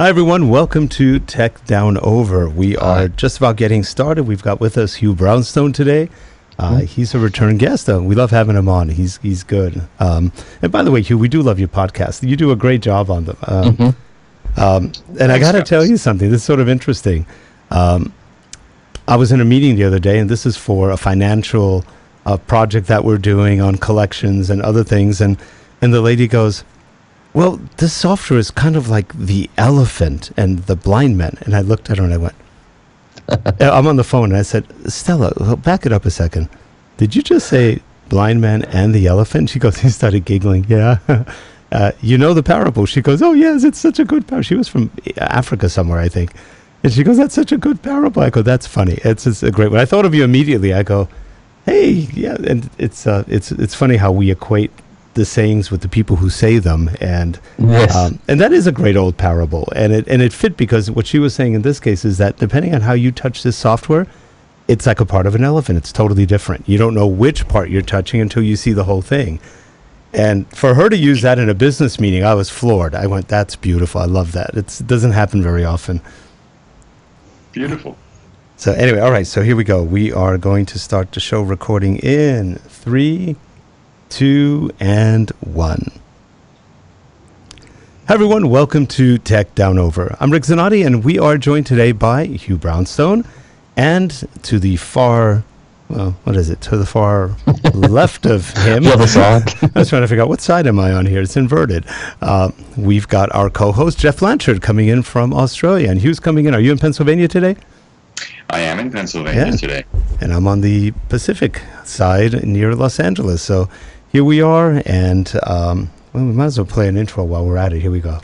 Hi, everyone. Welcome to Tech Down Over. We are just about getting started. We've got with us Hugh Brownstone today. Uh, Mm-hmm. he's a return guest. Uh, we love having him on. He's he's good. Um, and by the way, Hugh, we do love your podcast. You do a great job on them. Um, Mm-hmm. um, and I got to tell you something. This is sort of interesting. Um, I was in a meeting the other day, and this is for a financial uh, project that we're doing on collections and other things. And and the lady goes, "Well, this software is kind of like the elephant and the blind men." And I looked at her and I went, "I'm on the phone." And I said, "Stella, back it up a second. Did you just say blind man and the elephant?" She goes, "He started giggling." Yeah. Uh, you know the parable. She goes, "Oh yes, it's such a good parable." She was from Africa somewhere, I think, and she goes, "That's such a good parable." I go, "That's funny. It's, it's a great one." I thought of you immediately. I go, "Hey, yeah," and it's uh, it's it's funny how we equate the sayings with the people who say them, and Yes. um, and that is a great old parable, and it and it fit because what she was saying in this case is that depending on how you touch this software, it's like a part of an elephant. It's totally different. You don't know which part you're touching until you see the whole thing. And for her to use that in a business meeting, I was floored. I went, "That's beautiful. I love that. It's, it doesn't happen very often." Beautiful. So anyway, all right. So here we go. We are going to start the show recording in three, two, and one. Hi everyone, welcome to Tech Down Over. I'm Rick Zanotti, and we are joined today by Hugh Brownstone, and to the far, well, what is it? To the far left of him. the other side. I was trying to figure out what side am I on here. It's inverted. Uh, we've got our co-host Geoff Blanchard coming in from Australia, and Hugh's coming in. Are you in Pennsylvania today? I am in Pennsylvania Yeah. today. and I'm on the Pacific side near Los Angeles. So here we are, and um, well, we might as well play an intro while we're at it. Here we go.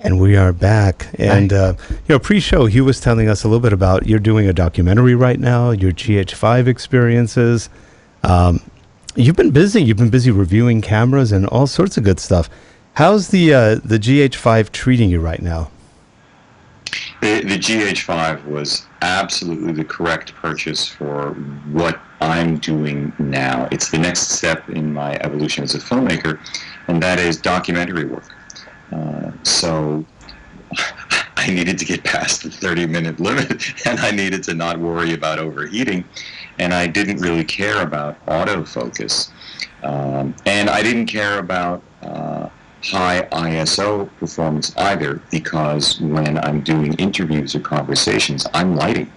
And we are back. And, uh, you know, pre show, Hugh was telling us a little bit about you're doing a documentary right now, your GH5 experiences. Um, you've been busy. You've been busy reviewing cameras and all sorts of good stuff. How's the, uh, the GH5 treating you right now? The, the GH5 was absolutely the correct purchase for what I'm doing now. It's the next step in my evolution as a filmmaker, and that is documentary work. Uh, so I needed to get past the 30 minute limit, and I needed to not worry about overheating, and I didn't really care about autofocus, um, and I didn't care about. Uh, high ISO performance either because when I'm doing interviews or conversations, I'm lighting.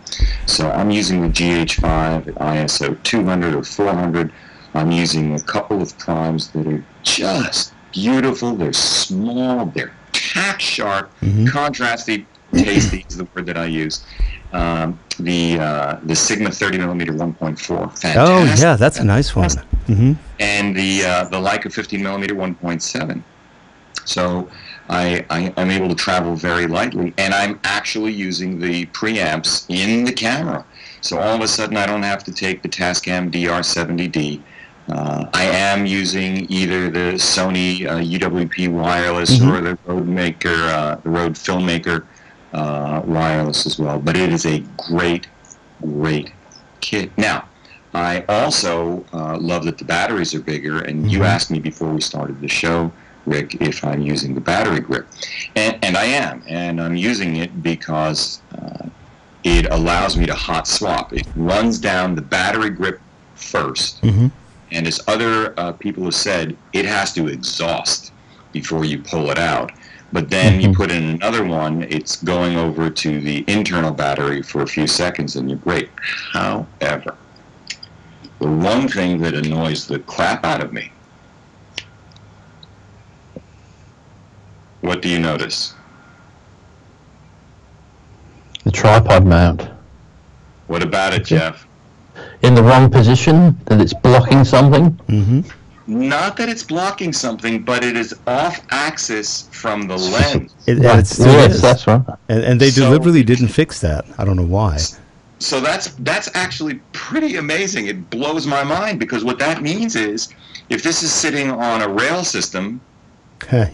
So I'm using the GH5 at ISO 200 or 400. I'm using a couple of primes that are just beautiful. They're small. They're tack sharp, Mhm. contrasty, tasty is the word that I use. Um, the uh, the Sigma 30 millimeter 1.4. Fantastic Oh, yeah, that's a nice one. hmm and the uh, the Leica 50 millimeter 1.7. So I, I I'm able to travel very lightly, and I'm actually using the preamps in the camera. So all of a sudden, I don't have to take the Tascam DR70D. Uh, I am using either the Sony uh, UWP wireless Mhm. or the Roadmaker, uh, the Rode Filmmaker uh, wireless as well. But it is a great, great kit. Now, I also uh, love that the batteries are bigger, and you Mhm. asked me before we started the show, Rick, if I'm using the battery grip, and, and I am, and I'm using it because uh, it allows me to hot swap. It runs down the battery grip first, hmm and as other uh, people have said, it has to exhaust before you pull it out. But then you Mhm. put in another one, it's going over to the internal battery for a few seconds, and you're great. However, the one thing that annoys the crap out of me. What do you notice? The tripod mount. What about it, Geoff? In the wrong position, that it's blocking something. hmm Not that it's blocking something, but it is off axis from the lens. It, and it still yes, is. that's right. And, and they So- deliberately didn't fix that. I don't know why. So that's that's actually pretty amazing. It blows my mind because what that means is if this is sitting on a rail system,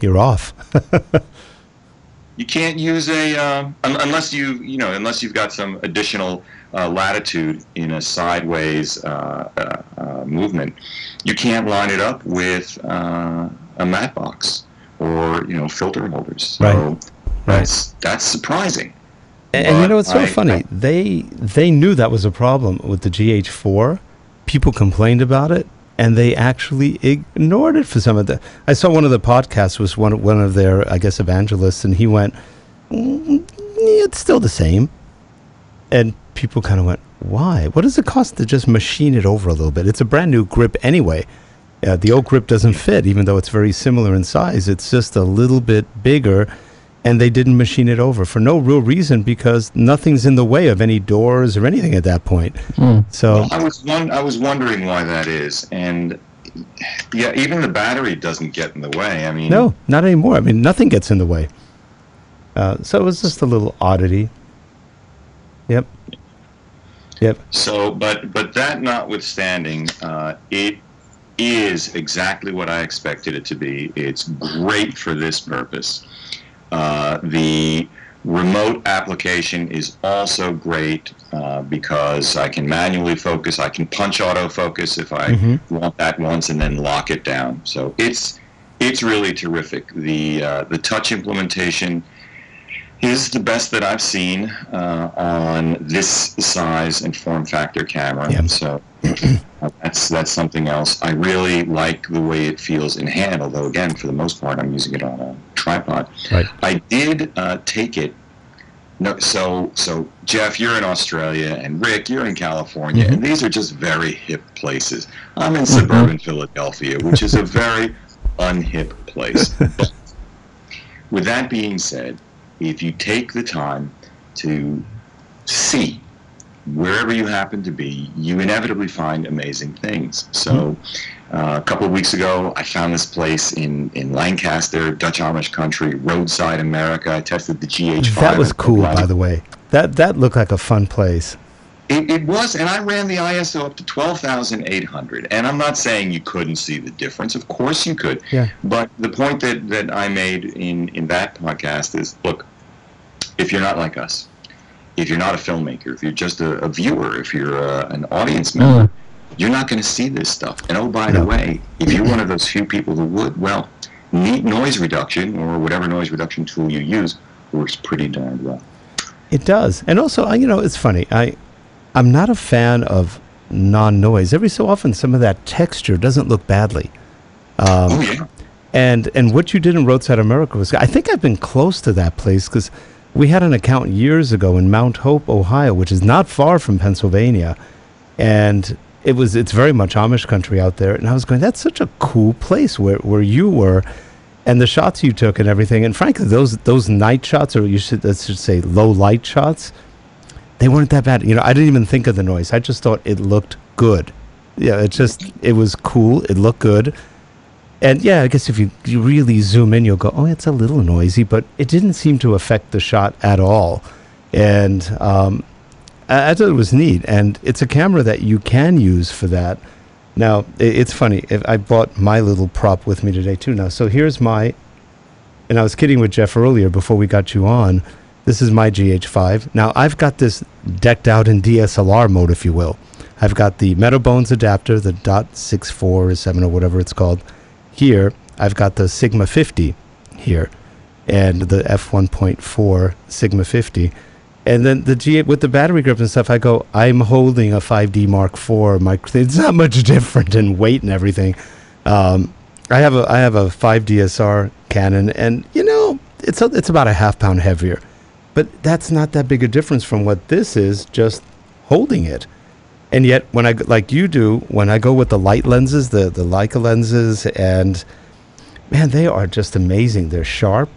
You're off. You can't use a um, un- unless you you know unless you've got some additional uh, latitude in a sideways uh, uh, uh movement. You can't line it up with uh, a mat box or you know filter holders. So Right. that's that's surprising. And, and you know it's so I- funny? I- they they knew that was a problem with the GH4. People complained about it, and they actually ignored it for some of the. I saw one of the podcasts was one one of their I guess evangelists, and he went, "Mm, "It's still the same," and people kind of went, "Why? What does it cost to just machine it over a little bit? It's a brand new grip anyway." Uh, the old grip doesn't fit, even though it's very similar in size. It's just a little bit bigger, and they didn't machine it over for no real reason because nothing's in the way of any doors or anything at that point. Hmm. So I was one, I was wondering why that is, and yeah, even the battery doesn't get in the way. I mean, no, not anymore. I mean, nothing gets in the way. Uh, so it was just a little oddity. Yep. Yep. So, but but that notwithstanding, uh, it is exactly what I expected it to be. It's great for this purpose. Uh, the remote application is also great uh, because I can manually focus. I can punch autofocus if I Mhm. want that once and then lock it down. So it's it's really terrific. The uh, the touch implementation is the best that I've seen uh, on this size and form factor camera. Yeah. So uh, that's that's something else. I really like the way it feels in hand. Although again, for the most part, I'm using it on a tripod. Right. I did uh, take it. No, so so Geoff, you're in Australia, and Rick, you're in California, Mhm. and these are just very hip places. I'm in suburban Philadelphia, which is a very unhip place. With that being said, if you take the time to see wherever you happen to be, you inevitably find amazing things. So, uh, a couple of weeks ago, I found this place in, in Lancaster, Dutch Amish country, roadside America. I tested the GH5. That was cool, by the way. That that looked like a fun place. It, it was, and I ran the ISO up to 12,800. And I'm not saying you couldn't see the difference. Of course you could. Yeah. But the point that, that I made in, in that podcast is look, if you're not like us, if you're not a filmmaker, if you're just a, a viewer, if you're a, an audience mm. member, you're not going to see this stuff. And oh, by the way, if you're one of those few people who would, well, neat noise reduction or whatever noise reduction tool you use works pretty darn well. It does, and also, you know, it's funny. I, I'm not a fan of non-noise. Every so often, some of that texture doesn't look badly. Um, oh, yeah. And and what you did in Roadside America was I think I've been close to that place because we had an account years ago in Mount Hope, Ohio, which is not far from Pennsylvania, and it was it's very much Amish country out there. And I was going, that's such a cool place where where you were, and the shots you took and everything. And frankly, those those night shots, or you should let's just say low light shots, they weren't that bad. You know, I didn't even think of the noise. I just thought it looked good. Yeah, it just it was cool. It looked good. And yeah, I guess if you, you really zoom in, you'll go, oh, it's a little noisy, but it didn't seem to affect the shot at all. And um, I, I thought it was neat. And it's a camera that you can use for that. Now, i it's funny. If I bought my little prop with me today, too. Now, so here's my, and I was kidding with Geoff earlier before we got you on. This is my GH5. Now, I've got this decked out in DSLR mode, if you will. I've got the Metabones adapter, the .64 or 7 or whatever it's called here. I've got the Sigma 50 here and the f1.4 Sigma 50 and then the G with the battery grip and stuff I go I'm holding a 5D Mark IV my it's not much different in weight and everything. Um, I have a I have a 5DSR Canon and you know it's a, it's about a half pound heavier but that's not that big a difference from what this is just holding it. And yet when I like you do when I go with the light lenses the the Leica lenses and man they are just amazing. They're sharp.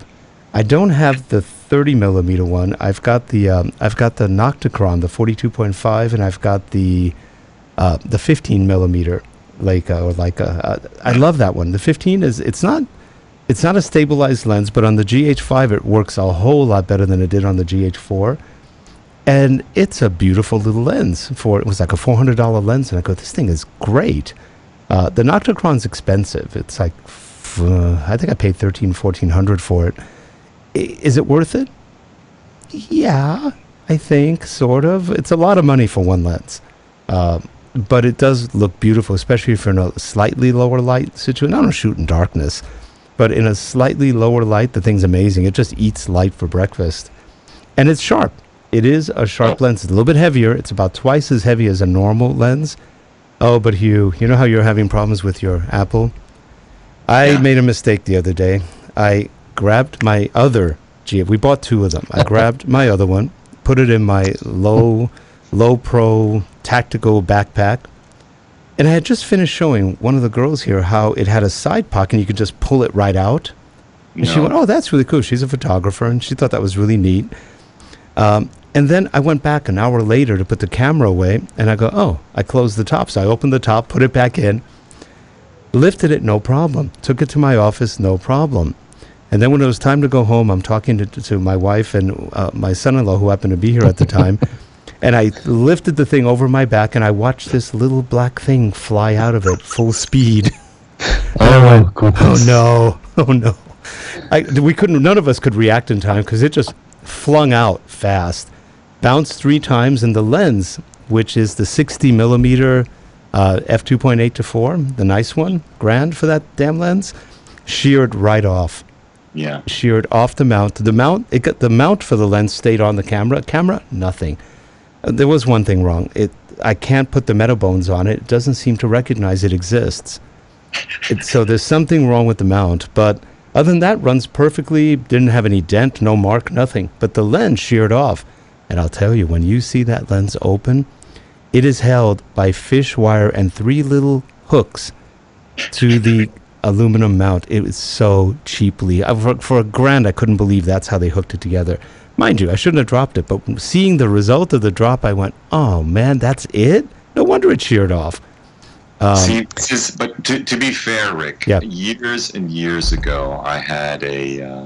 I don't have the 30 millimeter one. I've got the um, I've got the Nocticron the 42.5 and I've got the uh, the 15 millimeter Leica or Leica. Uh, I love that one. The 15 is it's not it's not a stabilized lens but on the GH5 it works a whole lot better than it did on the GH4 and it's a beautiful little lens for it was like a $400 lens and i go this thing is great uh, the nocticron's expensive it's like uh, i think i paid 13 1400 for it I- Is it worth it? Yeah, I think sort of. It's a lot of money for one lens, uh, but it does look beautiful, especially if you're in a slightly lower light situation. I don't shoot in darkness, but in a slightly lower light, the thing's amazing. It just eats light for breakfast, and it's sharp. It is a sharp oh. lens. It's a little bit heavier. It's about twice as heavy as a normal lens. Oh, but Hugh, you know how you're having problems with your Apple? I Yeah. made a mistake the other day. I grabbed my other G. We bought two of them. I grabbed my other one, put it in my low, Lowepro tactical backpack, and I had just finished showing one of the girls here how it had a side pocket and you could just pull it right out. And she went, "Oh, that's really cool." She's a photographer, and she thought that was really neat. Um, and then I went back an hour later to put the camera away, and I go, "Oh, I closed the top." So I opened the top, put it back in, lifted it, no problem. Took it to my office, no problem. And then when it was time to go home, I'm talking to, to my wife and uh, my son-in-law, who happened to be here at the time, and I lifted the thing over my back, and I watched this little black thing fly out of it full speed. Oh, Oh goodness. no! Oh no! I, we couldn't. None of us could react in time because it just flung out fast, bounced three times, and the lens, which is the 60 millimeter uh, f 2.8 to 4, the nice one, grand for that damn lens, sheared right off. Yeah. Sheared off the mount. The mount, it got the mount for the lens stayed on the camera. Camera, nothing. Uh, there was one thing wrong. It, I can't put the Metabones on it. It doesn't seem to recognize it exists. It, so there's something wrong with the mount, but other than that, runs perfectly. Didn't have any dent, no mark, nothing. But the lens sheared off, and I'll tell you, when you see that lens open, it is held by fish wire and three little hooks to the aluminum mount. It was so cheaply. I, for, for a grand, I couldn't believe that's how they hooked it together. Mind you, I shouldn't have dropped it, but seeing the result of the drop, I went, "Oh man, that's it." No wonder it sheared off. Um, See, is, but to, to be fair, Rick, Yeah. years and years ago, I had a uh,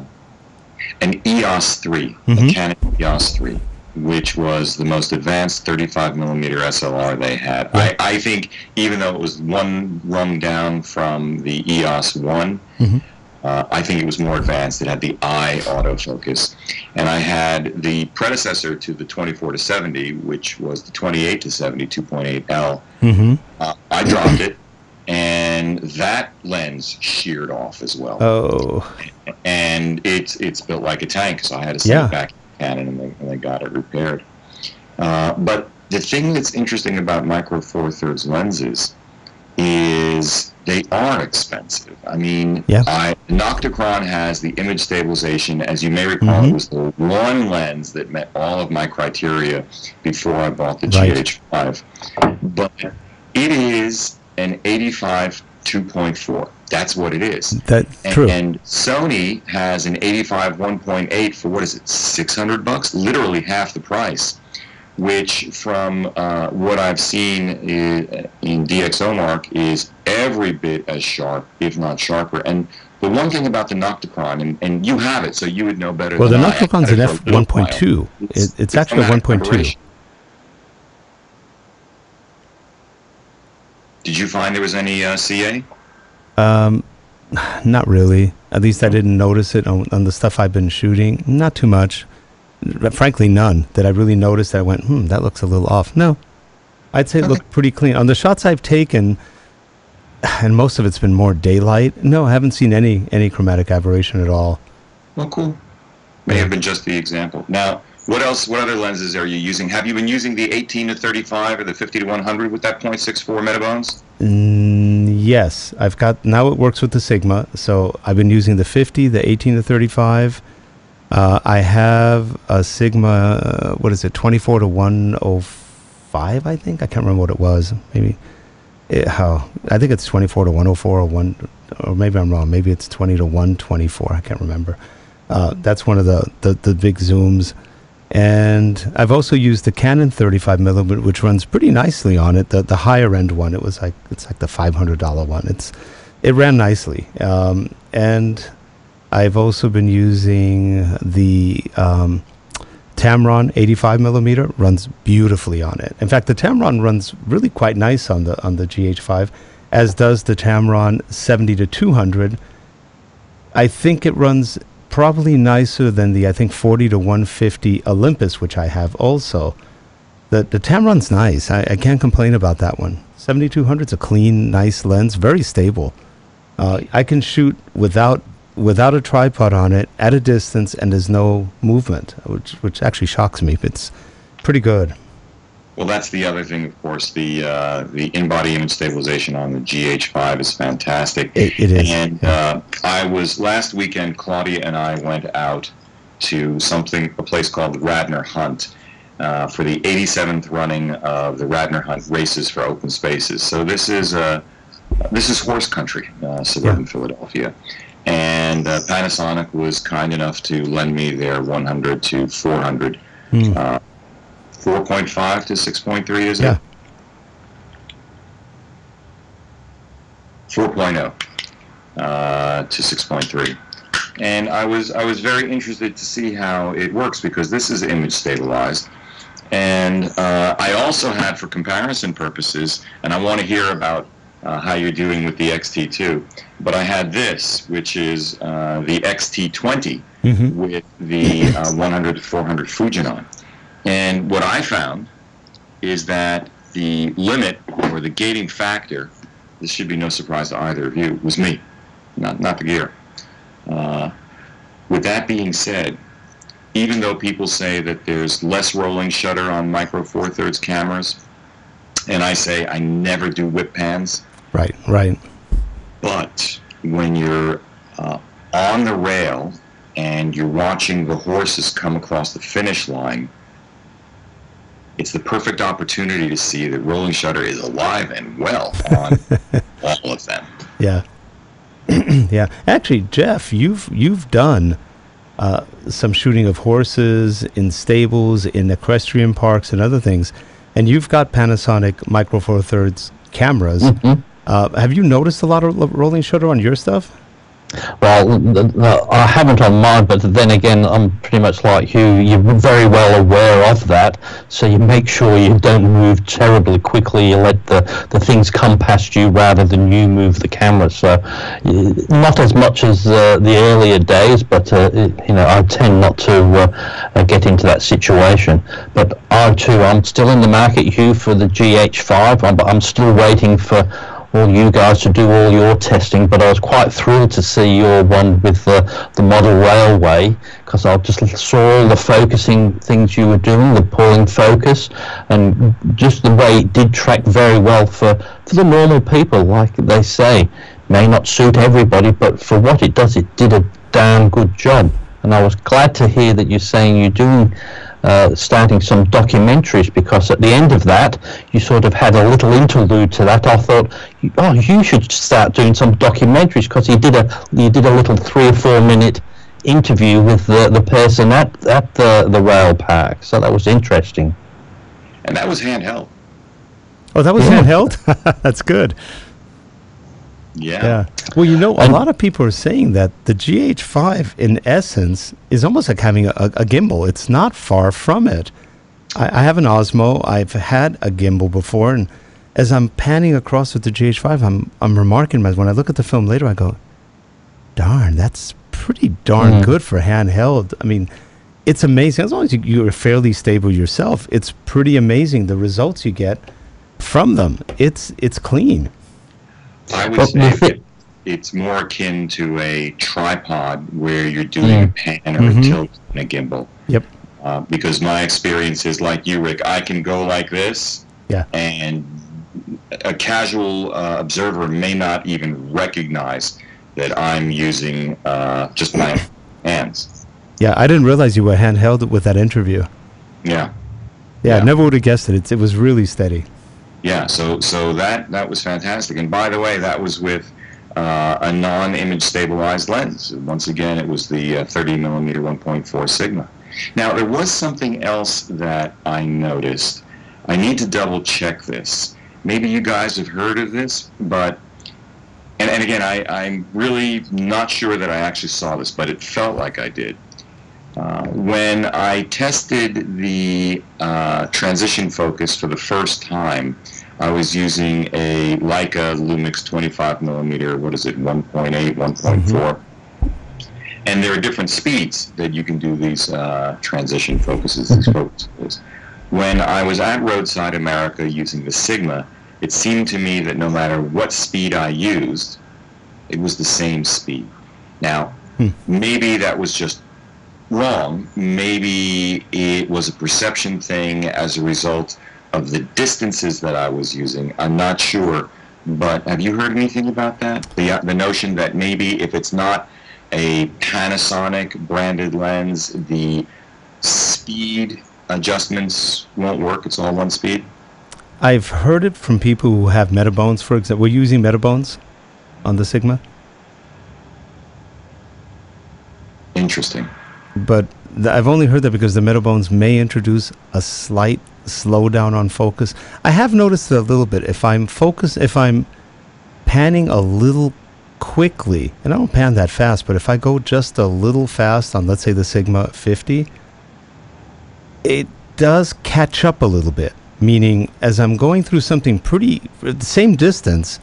an EOS 3, Mhm. a Canon EOS 3, which was the most advanced 35 millimeter SLR they had. Yeah. I, I think even though it was one rung down from the EOS one, Mhm. Uh, I think it was more advanced. It had the eye autofocus, and I had the predecessor to the 24 to 70, which was the 28 to 70 2.8L. hmm Uh, I dropped it, and that lens sheared off as well. Oh, and it's it's built like a tank, so I had to send Yeah. it back to Canon, and they, and they got it repaired. Uh, but the thing that's interesting about Micro Four Thirds lenses is they are expensive. I mean, Yeah. I, Nocticron has the image stabilization. As you may recall, Mhm. it was the one lens that met all of my criteria before I bought the Right. GH5. But it is an 85 2.4. That's what it is. that's And, true. and Sony has an 85 1.8 for what is it, 600 bucks? Literally half the price. Which, from uh, what I've seen in, in DxOMark, is every bit as sharp, if not sharper. And the one thing about the Nocticron, and, and you have it, so you would know better well, the than I. I Nocticron's an f a little 1.2. while. It, it's actually a 1.2. Did you find there was any uh, CA? Um, not really. At least I didn't notice it on, on the stuff I've been shooting. Not too much. Frankly, none that I really noticed. That I went, hmm, that looks a little off. No, I'd say it looked pretty clean on the shots I've taken, and most of it's been more daylight. No, I haven't seen any any chromatic aberration at all. Well, cool. May have been just the example. Now, what else? What other lenses are you using? Have you been using the 18 to 35 or the 50 to 100 with that 0.64 metabones? Mm, yes, I've got now. It works with the Sigma, so I've been using the 50, the 18 to 35. Uh, I have a Sigma. Uh, what is it? 24 to 105. I think I can't remember what it was. Maybe it, how I think it's 24 to 104 or one, or maybe I'm wrong. Maybe it's 20 to 124. I can't remember. Uh, that's one of the, the the big zooms. And I've also used the Canon 35 millimeter, which runs pretty nicely on it. The the higher end one, it was like it's like the $500 one. It's it ran nicely. Um, and I've also been using the um, Tamron 85 millimeter. Runs beautifully on it. In fact, the Tamron runs really quite nice on the on the GH5, as does the Tamron 70 to 200. I think it runs probably nicer than the I think 40 to 150 Olympus, which I have also. The the Tamron's nice. I, I can't complain about that one. 7200 is a clean, nice lens, very stable. Uh, I can shoot without without a tripod on it at a distance, and there's no movement, which which actually shocks me. But it's pretty good. Well, that's the other thing, of course. The uh, the in-body image stabilization on the GH5 is fantastic. It, it is. And uh, I was last weekend. Claudia and I went out to something, a place called Radnor Hunt, uh, for the 87th running of the Radnor Hunt races for open spaces. So this is uh, this is horse country, uh, suburban Yeah. Philadelphia. And uh, Panasonic was kind enough to lend me their 100 to 400 Hmm. uh, 4.5 to 6.3 is Yeah. it? 4.0 uh, to 6.3. And I was I was very interested to see how it works because this is image stabilized. And uh, I also had, for comparison purposes, and I want to hear about uh, how you're doing with the XT2, but I had this, which is uh, the XT20 Mhm. with the uh, 100 to 400 Fujinon. And what I found is that the limit or the gating factor, this should be no surprise to either of you, was me, not, not the gear. Uh, with that being said, even though people say that there's less rolling shutter on micro four thirds cameras, and I say I never do whip pans, Right, right. but when you're uh, on the rail and you're watching the horses come across the finish line, it's the perfect opportunity to see that rolling shutter is alive and well on all of them. Yeah. yeah. Actually, Geoff, you've you've done uh, some shooting of horses in stables, in equestrian parks, and other things, and you've got Panasonic Micro Four Thirds cameras. Mhm. Uh, have you noticed a lot of rolling shutter on your stuff? Well, I haven't on mine, but then again, I'm pretty much like you. You're very well aware of that, so you make sure you don't move terribly quickly. You let the, the things come past you rather than you move the camera. So, not as much as uh, the earlier days, but uh, you know, I tend not to uh, uh, get into that situation. But I too, I'm still in the market, Hugh, for the GH5. I'm, I'm still waiting for all you guys to do all your testing, but I was quite thrilled to see your one with the, the model railway because I just saw all the focusing things you were doing, the pulling focus, and just the way it did track very well for, for the normal people, like they say. May not suit everybody, but for what it does, it did a damn good job. And I was glad to hear that you're saying you're doing uh, starting some documentaries because at the end of that you sort of had a little interlude to that. I thought, oh, you should start doing some documentaries because you did a you did a little three or four minute interview with the, the person at, at the, the rail park. So that was interesting. And that was handheld. Oh, that was Yeah. handheld. That's good. Yeah. Yeah. Well, you know, a lot of people are saying that the GH5, in essence, is almost like having a, a gimbal. It's not far from it. I, I have an Osmo. I've had a gimbal before, and as I'm panning across with the GH5, I'm I'm remarking my- when I look at the film later, I go, "Darn, that's pretty darn Mm. good for handheld." I mean, it's amazing as long as you, you're fairly stable yourself. It's pretty amazing the results you get from them. It's it's clean. I would say it, it's more akin to a tripod where you're doing a Mm. pan or Mhm. a tilt in a gimbal. Yep. Uh, because my experience is like you, Rick. I can go like this, Yeah. and a casual uh, observer may not even recognize that I'm using uh, just my hands. Yeah, I didn't realize you were handheld with that interview. Yeah, Yeah, I never would have guessed it. It's, it was really steady. Yeah. So, so that that was fantastic. And by the way, that was with uh, a non-image stabilized lens. Once again, it was the uh, 30 millimeter 1.4 Sigma. Now, there was something else that I noticed. I need to double check this. Maybe you guys have heard of this, but and, and again, I, I'm really not sure that I actually saw this, but it felt like I did. Uh, when I tested the uh, transition focus for the first time, I was using a Leica Lumix 25 millimeter. What is it? 1.8, 1.4. and there are different speeds that you can do these uh, transition focuses, these focuses. When I was at Roadside America using the Sigma, it seemed to me that no matter what speed I used, it was the same speed. Now, Hmm. maybe that was just wrong. Maybe it was a perception thing as a result of the distances that I was using. I'm not sure. But have you heard anything about that? The, uh, the notion that maybe if it's not a Panasonic branded lens, the speed adjustments won't work. It's all one speed. I've heard it from people who have Metabones, for example. We're using Metabones on the Sigma, Interesting. but th- I've only heard that because the Metabones may introduce a slight slowdown on focus. I have noticed a little bit. If I'm focused, if I'm panning a little quickly, and I don't pan that fast, but if I go just a little fast on, let's say, the Sigma 50, it does catch up a little bit. Meaning, as I'm going through something pretty, the same distance,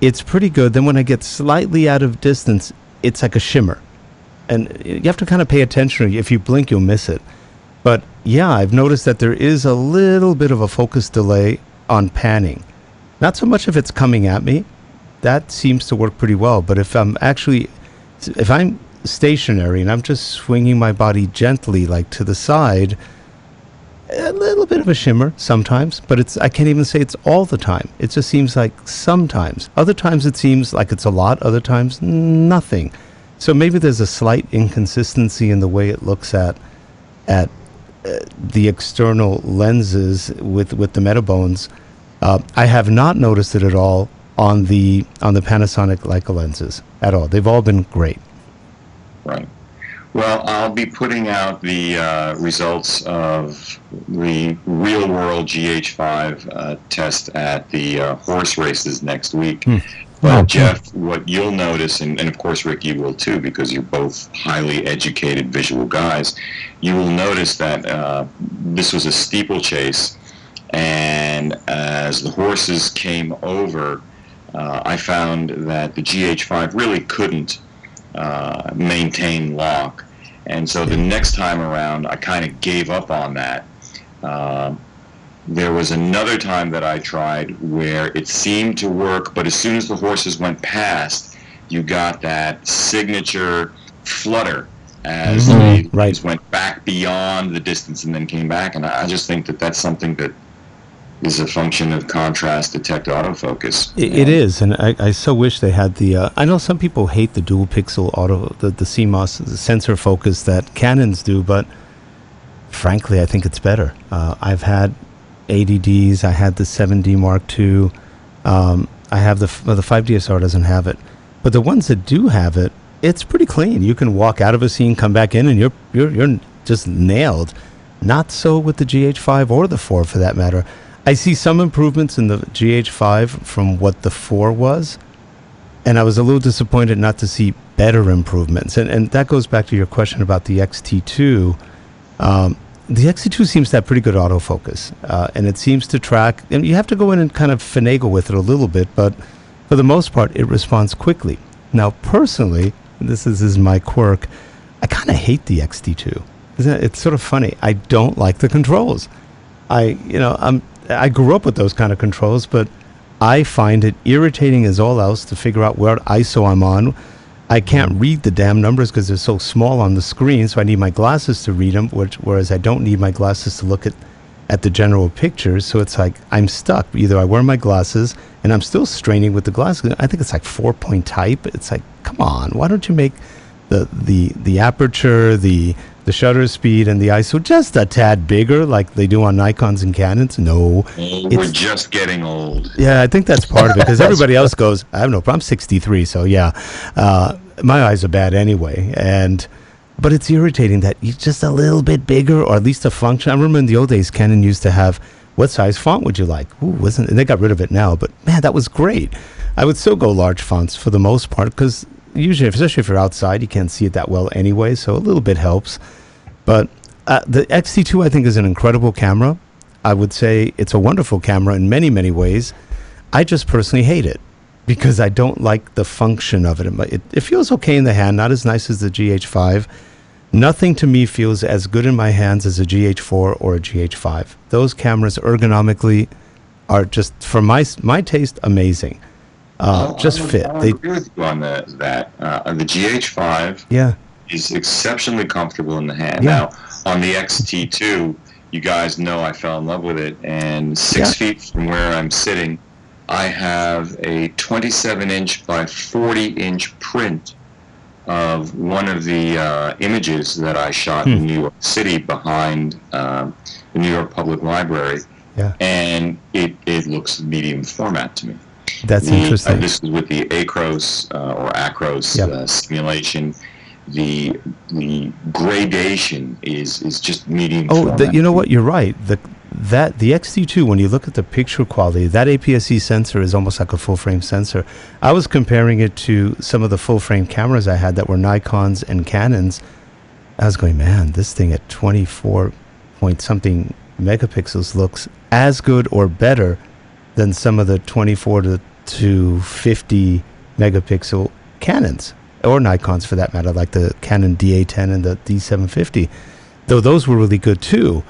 it's pretty good. Then when I get slightly out of distance, it's like a shimmer. And you have to kind of pay attention. If you blink, you'll miss it. But yeah, I've noticed that there is a little bit of a focus delay on panning. Not so much if it's coming at me. That seems to work pretty well. But if I'm actually, if I'm stationary and I'm just swinging my body gently, like to the side, a little bit of a shimmer sometimes, but it's I can't even say it's all the time. It just seems like sometimes. Other times it seems like it's a lot, other times nothing. So maybe there's a slight inconsistency in the way it looks at at the external lenses with with the Metabones. Uh, I have not noticed it at all on the on the Panasonic Leica lenses at all. They've all been great. Right. Well, I'll be putting out the uh, results of the real world GH5 uh, test at the uh, horse races next week. Hmm. But Oh, Geoff, what you'll notice, and, and of course Rick, you will too, because you're both highly educated visual guys, you will notice that uh, this was a steeplechase, and as the horses came over, uh, I found that the GH5 really couldn't uh, maintain lock. And so the next time around, I kind of gave up on that. Um there was another time that I tried where it seemed to work, but as soon as the horses went past, you got that signature flutter as Mhm. the Right. horses went back beyond the distance and then came back. And I I just think that that's something that is a function of contrast detect autofocus. It, it is, and I, I so wish they had the. Uh, I know some people hate the dual pixel auto, the, the CMOS the sensor focus that Canons do, but frankly, I think it's better. Uh, I've had ADDs, I had the 7D Mark II, um, I have the well, the 5DSR doesn't have it, but the ones that do have it, it's pretty clean. You can walk out of a scene, come back in, and you're you're you're just nailed. Not so with the GH5 or the 4 for that matter. I see some improvements in the GH5 from what the 4 was, and I was a little disappointed not to see better improvements. And, and that goes back to your question about the XT2. Um, the XT2 seems to have pretty good autofocus, uh, and it seems to track. And you have to go in and kind of finagle with it a little bit, but for the most part, it responds quickly. Now, personally, this is, is my quirk. I kind of hate the XT2. It? It's sort of funny. I don't like the controls. I, you know, I'm I grew up with those kind of controls, but I find it irritating as all else to figure out where ISO I'm on. I can't read the damn numbers because they're so small on the screen, so I need my glasses to read them. Which, whereas I don't need my glasses to look at at the general pictures. So it's like I'm stuck. Either I wear my glasses and I'm still straining with the glasses. I think it's like four point type. It's like, come on, why don't you make the the the aperture, the the shutter speed, and the ISO just a tad bigger, like they do on Nikon's and Canons? No. Oh, We're It's- just getting old. Yeah, I think that's part of it because everybody else goes, I have no problem. I'm 63, so yeah, uh, my eyes are bad anyway. And but it's irritating that you just a little bit bigger, or at least a function. I remember in the old days, Canon used to have what size font would you like? Ooh, wasn't and they got rid of it now, but man, that was great. I would still go large fonts for the most part because usually, especially if you're outside, you can't see it that well anyway, so a little bit helps. But uh, the XT2, I think, is an incredible camera. I would say it's a wonderful camera in many, many ways. I just personally hate it. because I don't like the function of it. It, it feels okay in the hand, not as nice as the GH5. Nothing to me feels as good in my hands as a GH4 or a GH5. Those cameras ergonomically are just, for my my taste, amazing. Uh, I'll- just I'll- fit. I'll They, agree with you on the, that. Uh, the GH5 yeah, is exceptionally comfortable in the hand. Yeah. Now, on the XT2, you guys know I fell in love with it, and six Yeah. feet from where I'm sitting, I have a 27 inch by 40 inch print of one of the uh, images that I shot Hmm. in New York City behind um, the New York Public Library, Yeah. and it, it looks medium format to me. That's The- uh, interesting. this is with the Acros uh, or Acros Yep. uh, simulation. The the gradation is is just medium. Oh, the, you know what? You're right. The that the XT2, when you look at the picture quality, that APS-C sensor is almost like a full frame sensor. I was comparing it to some of the full frame cameras I had that were Nikon's and Canons. I was going, man, this thing at 24 point something megapixels looks as good or better than some of the 24 to, to 50 megapixel Canons or Nikons for that matter, like the Canon D810 and the D750. Though those were really good too.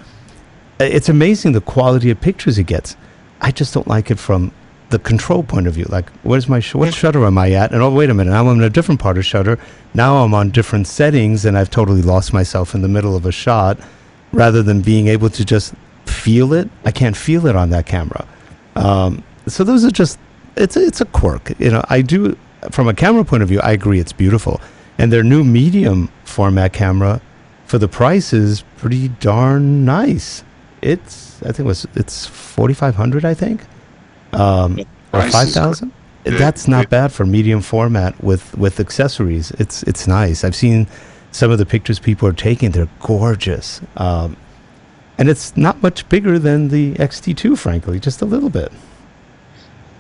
It's amazing the quality of pictures it gets. I just don't like it from the control point of view. Like, where's my sh- what mm. shutter am I at? And oh, wait a minute, now I'm in a different part of shutter. Now I'm on different settings, and I've totally lost myself in the middle of a shot. Rather than being able to just feel it, I can't feel it on that camera. Um, so those are just it's a, it's a quirk. You know, I do from a camera point of view, I agree it's beautiful, and their new medium format camera for the price is pretty darn nice. It's I think it was it's forty five hundred I think, um, or five thousand. That's not bad for medium format with with accessories. It's it's nice. I've seen some of the pictures people are taking. They're gorgeous, um, and it's not much bigger than the XT2, frankly, just a little bit.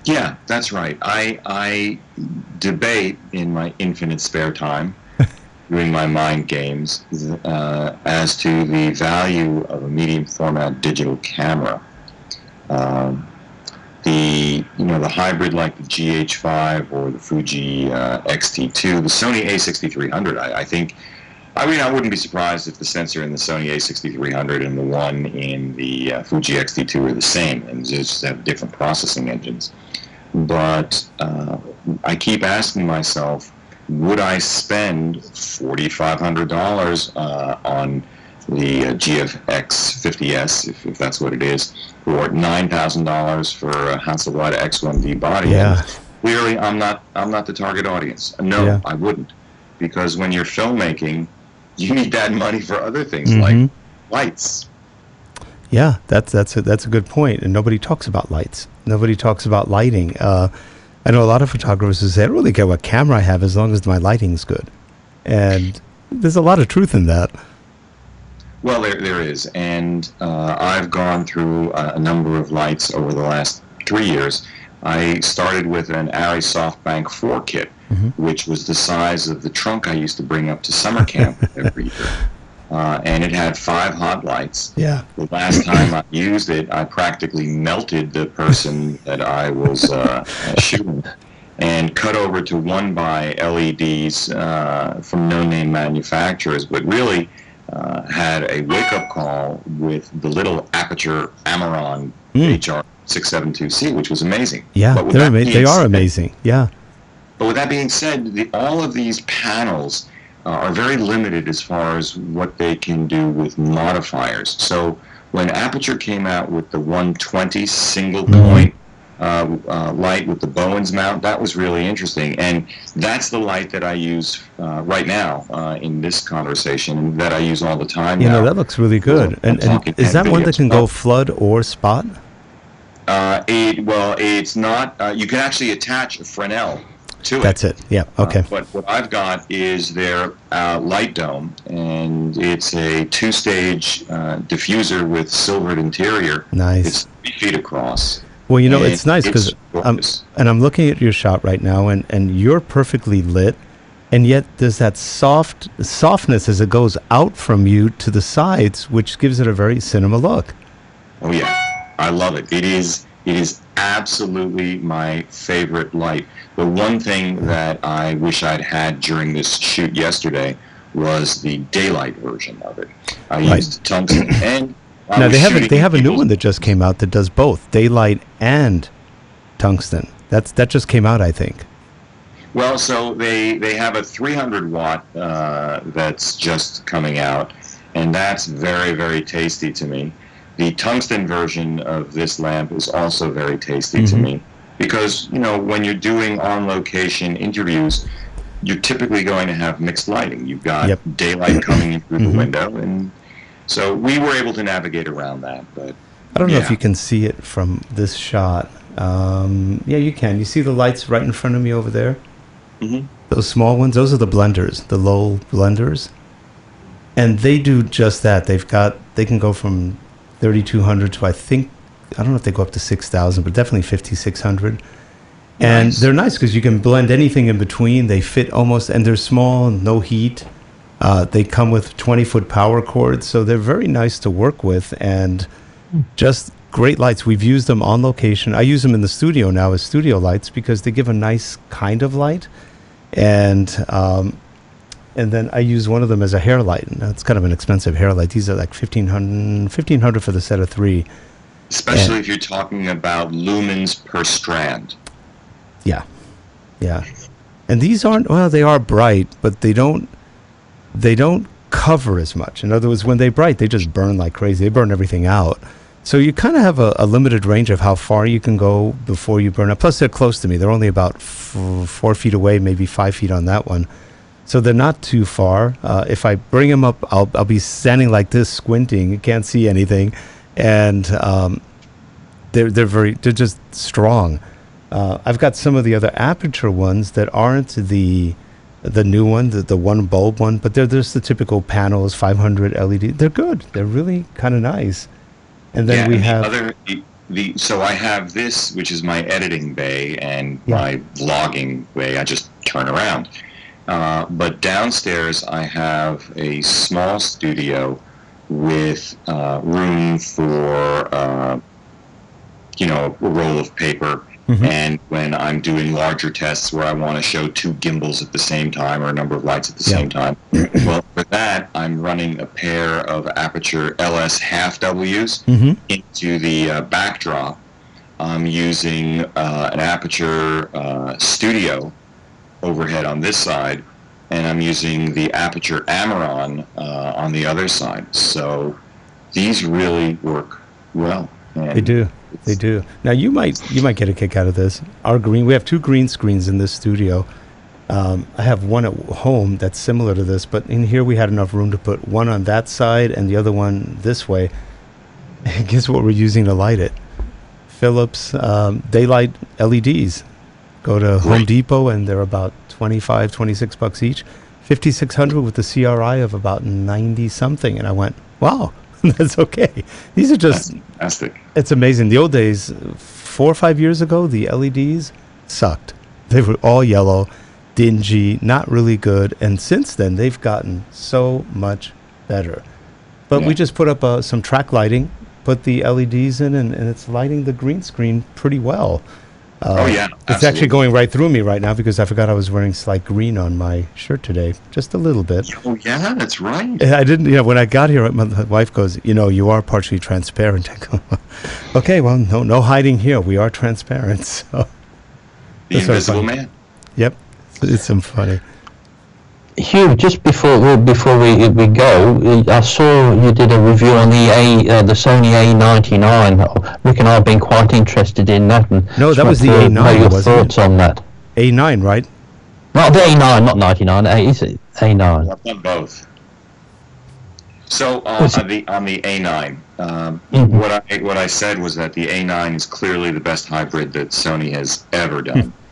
Yeah, that's right. I I debate in my infinite spare time, doing my mind games, uh, as to the value of a medium format digital camera. Um, the you know the hybrid like the GH5 or the Fuji uh, XT2, the Sony A6300. I, I think. I mean, I wouldn't be surprised if the sensor in the Sony A6300 and the one in the uh, Fuji XT2 are the same and just have different processing engines. But uh, I keep asking myself, would I spend $4,500 uh, on the uh, GFX 50S, if, if that's what it is, or $9,000 for a Hasselblad X1D body? Yeah. And Clearly, I'm not. I'm not the target audience. No, Yeah. I wouldn't, because when you're filmmaking, you need that money for other things Mhm. like lights. Yeah, that's that's a, that's a good point. And nobody talks about lights. Nobody talks about lighting. Uh, I know a lot of photographers who say, "I don't really care what camera I have as long as my lighting's good," and there's a lot of truth in that. Well, there, there is, and uh, I've gone through a, a number of lights over the last three years. I started with an Arri SoftBank 4 kit, Mhm. which was the size of the trunk I used to bring up to summer camp every year. Uh, and it had five hot lights. Yeah, The last time I used it, I practically melted the person that I was uh, shooting and cut over to one by LEDs uh, from no name manufacturers, but really uh, had a wake up call with the little Aputure Amaran Mm. HR672C, which was amazing. yeah, they're ama- they are said- amazing. Yeah, but with that being said, the, all of these panels uh, are very limited as far as what they can do with modifiers. So when Aputure came out with the 120 single Mhm. point uh, uh, light with the Bowens mount, that was really interesting. And that's the light that I use uh, right now uh, in this conversation, and that I use all the time you now. know that looks really good. I'm And, and is that one that can go flood or spot? Uh, it, well, it's not. Uh, you can actually attach a Fresnel to it. That's it. Yeah. Okay. Uh, but what I've got is their uh, light dome, and it's a two-stage uh, diffuser with silvered interior. Nice. It's three feet across. Well, you know, and it's nice because um, and I'm looking at your shot right now, and and you're perfectly lit, and yet there's that soft softness as it goes out from you to the sides, which gives it a very cinema look. oh yeah, I love it. It is It is absolutely my favorite light. The one thing that I wish I'd had during this shoot yesterday was the daylight version of it. I Right. used tungsten and I now they have a, they have a new one that just came out that does both daylight and tungsten. That's that just came out, I think. Well, so they they have a 300 watt uh, that's just coming out, and that's very very tasty to me. The tungsten version of this lamp is also very tasty to Mhm. me because you know when you're doing on location interviews, you're typically going to have mixed lighting. You've got Yep. daylight coming in through Mhm. the window, and so we were able to navigate around that. But I don't know if you can see it from this shot. Um, yeah, you can. You see the lights right in front of me over there? Mhm. Those small ones, those are the blenders, the Lowel Blenders. And they do just that. They've got, they can go from 3200 to I think, I don't know if they go up to 6000, but definitely 5600. And Nice. they're nice because you can blend anything in between. They fit almost, and they're small, no heat. Uh, they come with 20 foot power cords, so they're very nice to work with and just great lights. We've used them on location. I use them in the studio now as studio lights because they give a nice kind of light. And um, and then I use one of them as a hair light. Now, it's kind of an expensive hair light. These are like 1500, 1500 for the set of three. especially if you're talking about lumens per strand. Yeah, yeah. And these aren't well. They are bright, but they don't. They don't cover as much. In other words, when they bright, they just burn like crazy. They burn everything out. So you kind of have a, a limited range of how far you can go before you burn up. Plus, they're close to me. They're only about f- four feet away, maybe five feet on that one. So they're not too far. Uh, if I bring them up, I'll, I'll be standing like this, squinting. You can't see anything, and um, they're they're very they're just strong. Uh, I've got some of the other Aputure ones that aren't the the new one, the, the one bulb one, but they're just the typical panels, 500 LED. They're good. They're really kind of nice. And then yeah, we and have the other the, the so I have this, which is my editing bay and Yeah. my vlogging bay. I just turn around. Uh, but downstairs, I have a small studio with uh, room for uh, you know a roll of paper. Mhm. And when I'm doing larger tests where I want to show two gimbals at the same time or a number of lights at the Yeah. same time, well, for that I'm running a pair of Aputure LS half Ws Mhm. into the uh, backdrop, I'm using uh, an Aputure uh, Studio overhead on this side, and I'm using the Aputure Amaran uh, on the other side. So these really work well. They do. They do. Now you might you might get a kick out of this. Our green we have two green screens in this studio. Um, I have one at home that's similar to this, but in here we had enough room to put one on that side and the other one this way. And guess what we're using to light it? Philips um, daylight LEDs. Go to Home Depot and they're about 25, 26 bucks each. 5600 with the CRI of about 90 something. And I went, wow, that's okay. These are That's just fantastic. it's amazing. The old days, four or five years ago, the LEDs sucked. They were all yellow, dingy, not really good. And since then, they've gotten so much better. But we just put up uh, some track lighting, put the LEDs in, and, and it's lighting the green screen pretty well. Uh, Oh, yeah, It's actually going right through me right now because I forgot I was wearing slight green on my shirt today, just a little bit. Oh yeah, that's right. I didn't, you know, when I got here, my wife goes, you know, you are partially transparent. I go, okay, well, no, no hiding here. We are transparent. So, The Invisible. Man. yep, it's, it's some funny. Hugh, just before well, before we we go, uh, I saw you did a review on the A uh, the Sony A99. Rick and I have been quite interested in that. And No, that was the A9, know your wasn't it? thoughts on that? A9, right? Not the A9, not 99. A, is it A9? I've done both. So uh, What's on the on the A9, um, Mhm. what I what I said was that the A9 is clearly the best hybrid that Sony has ever done.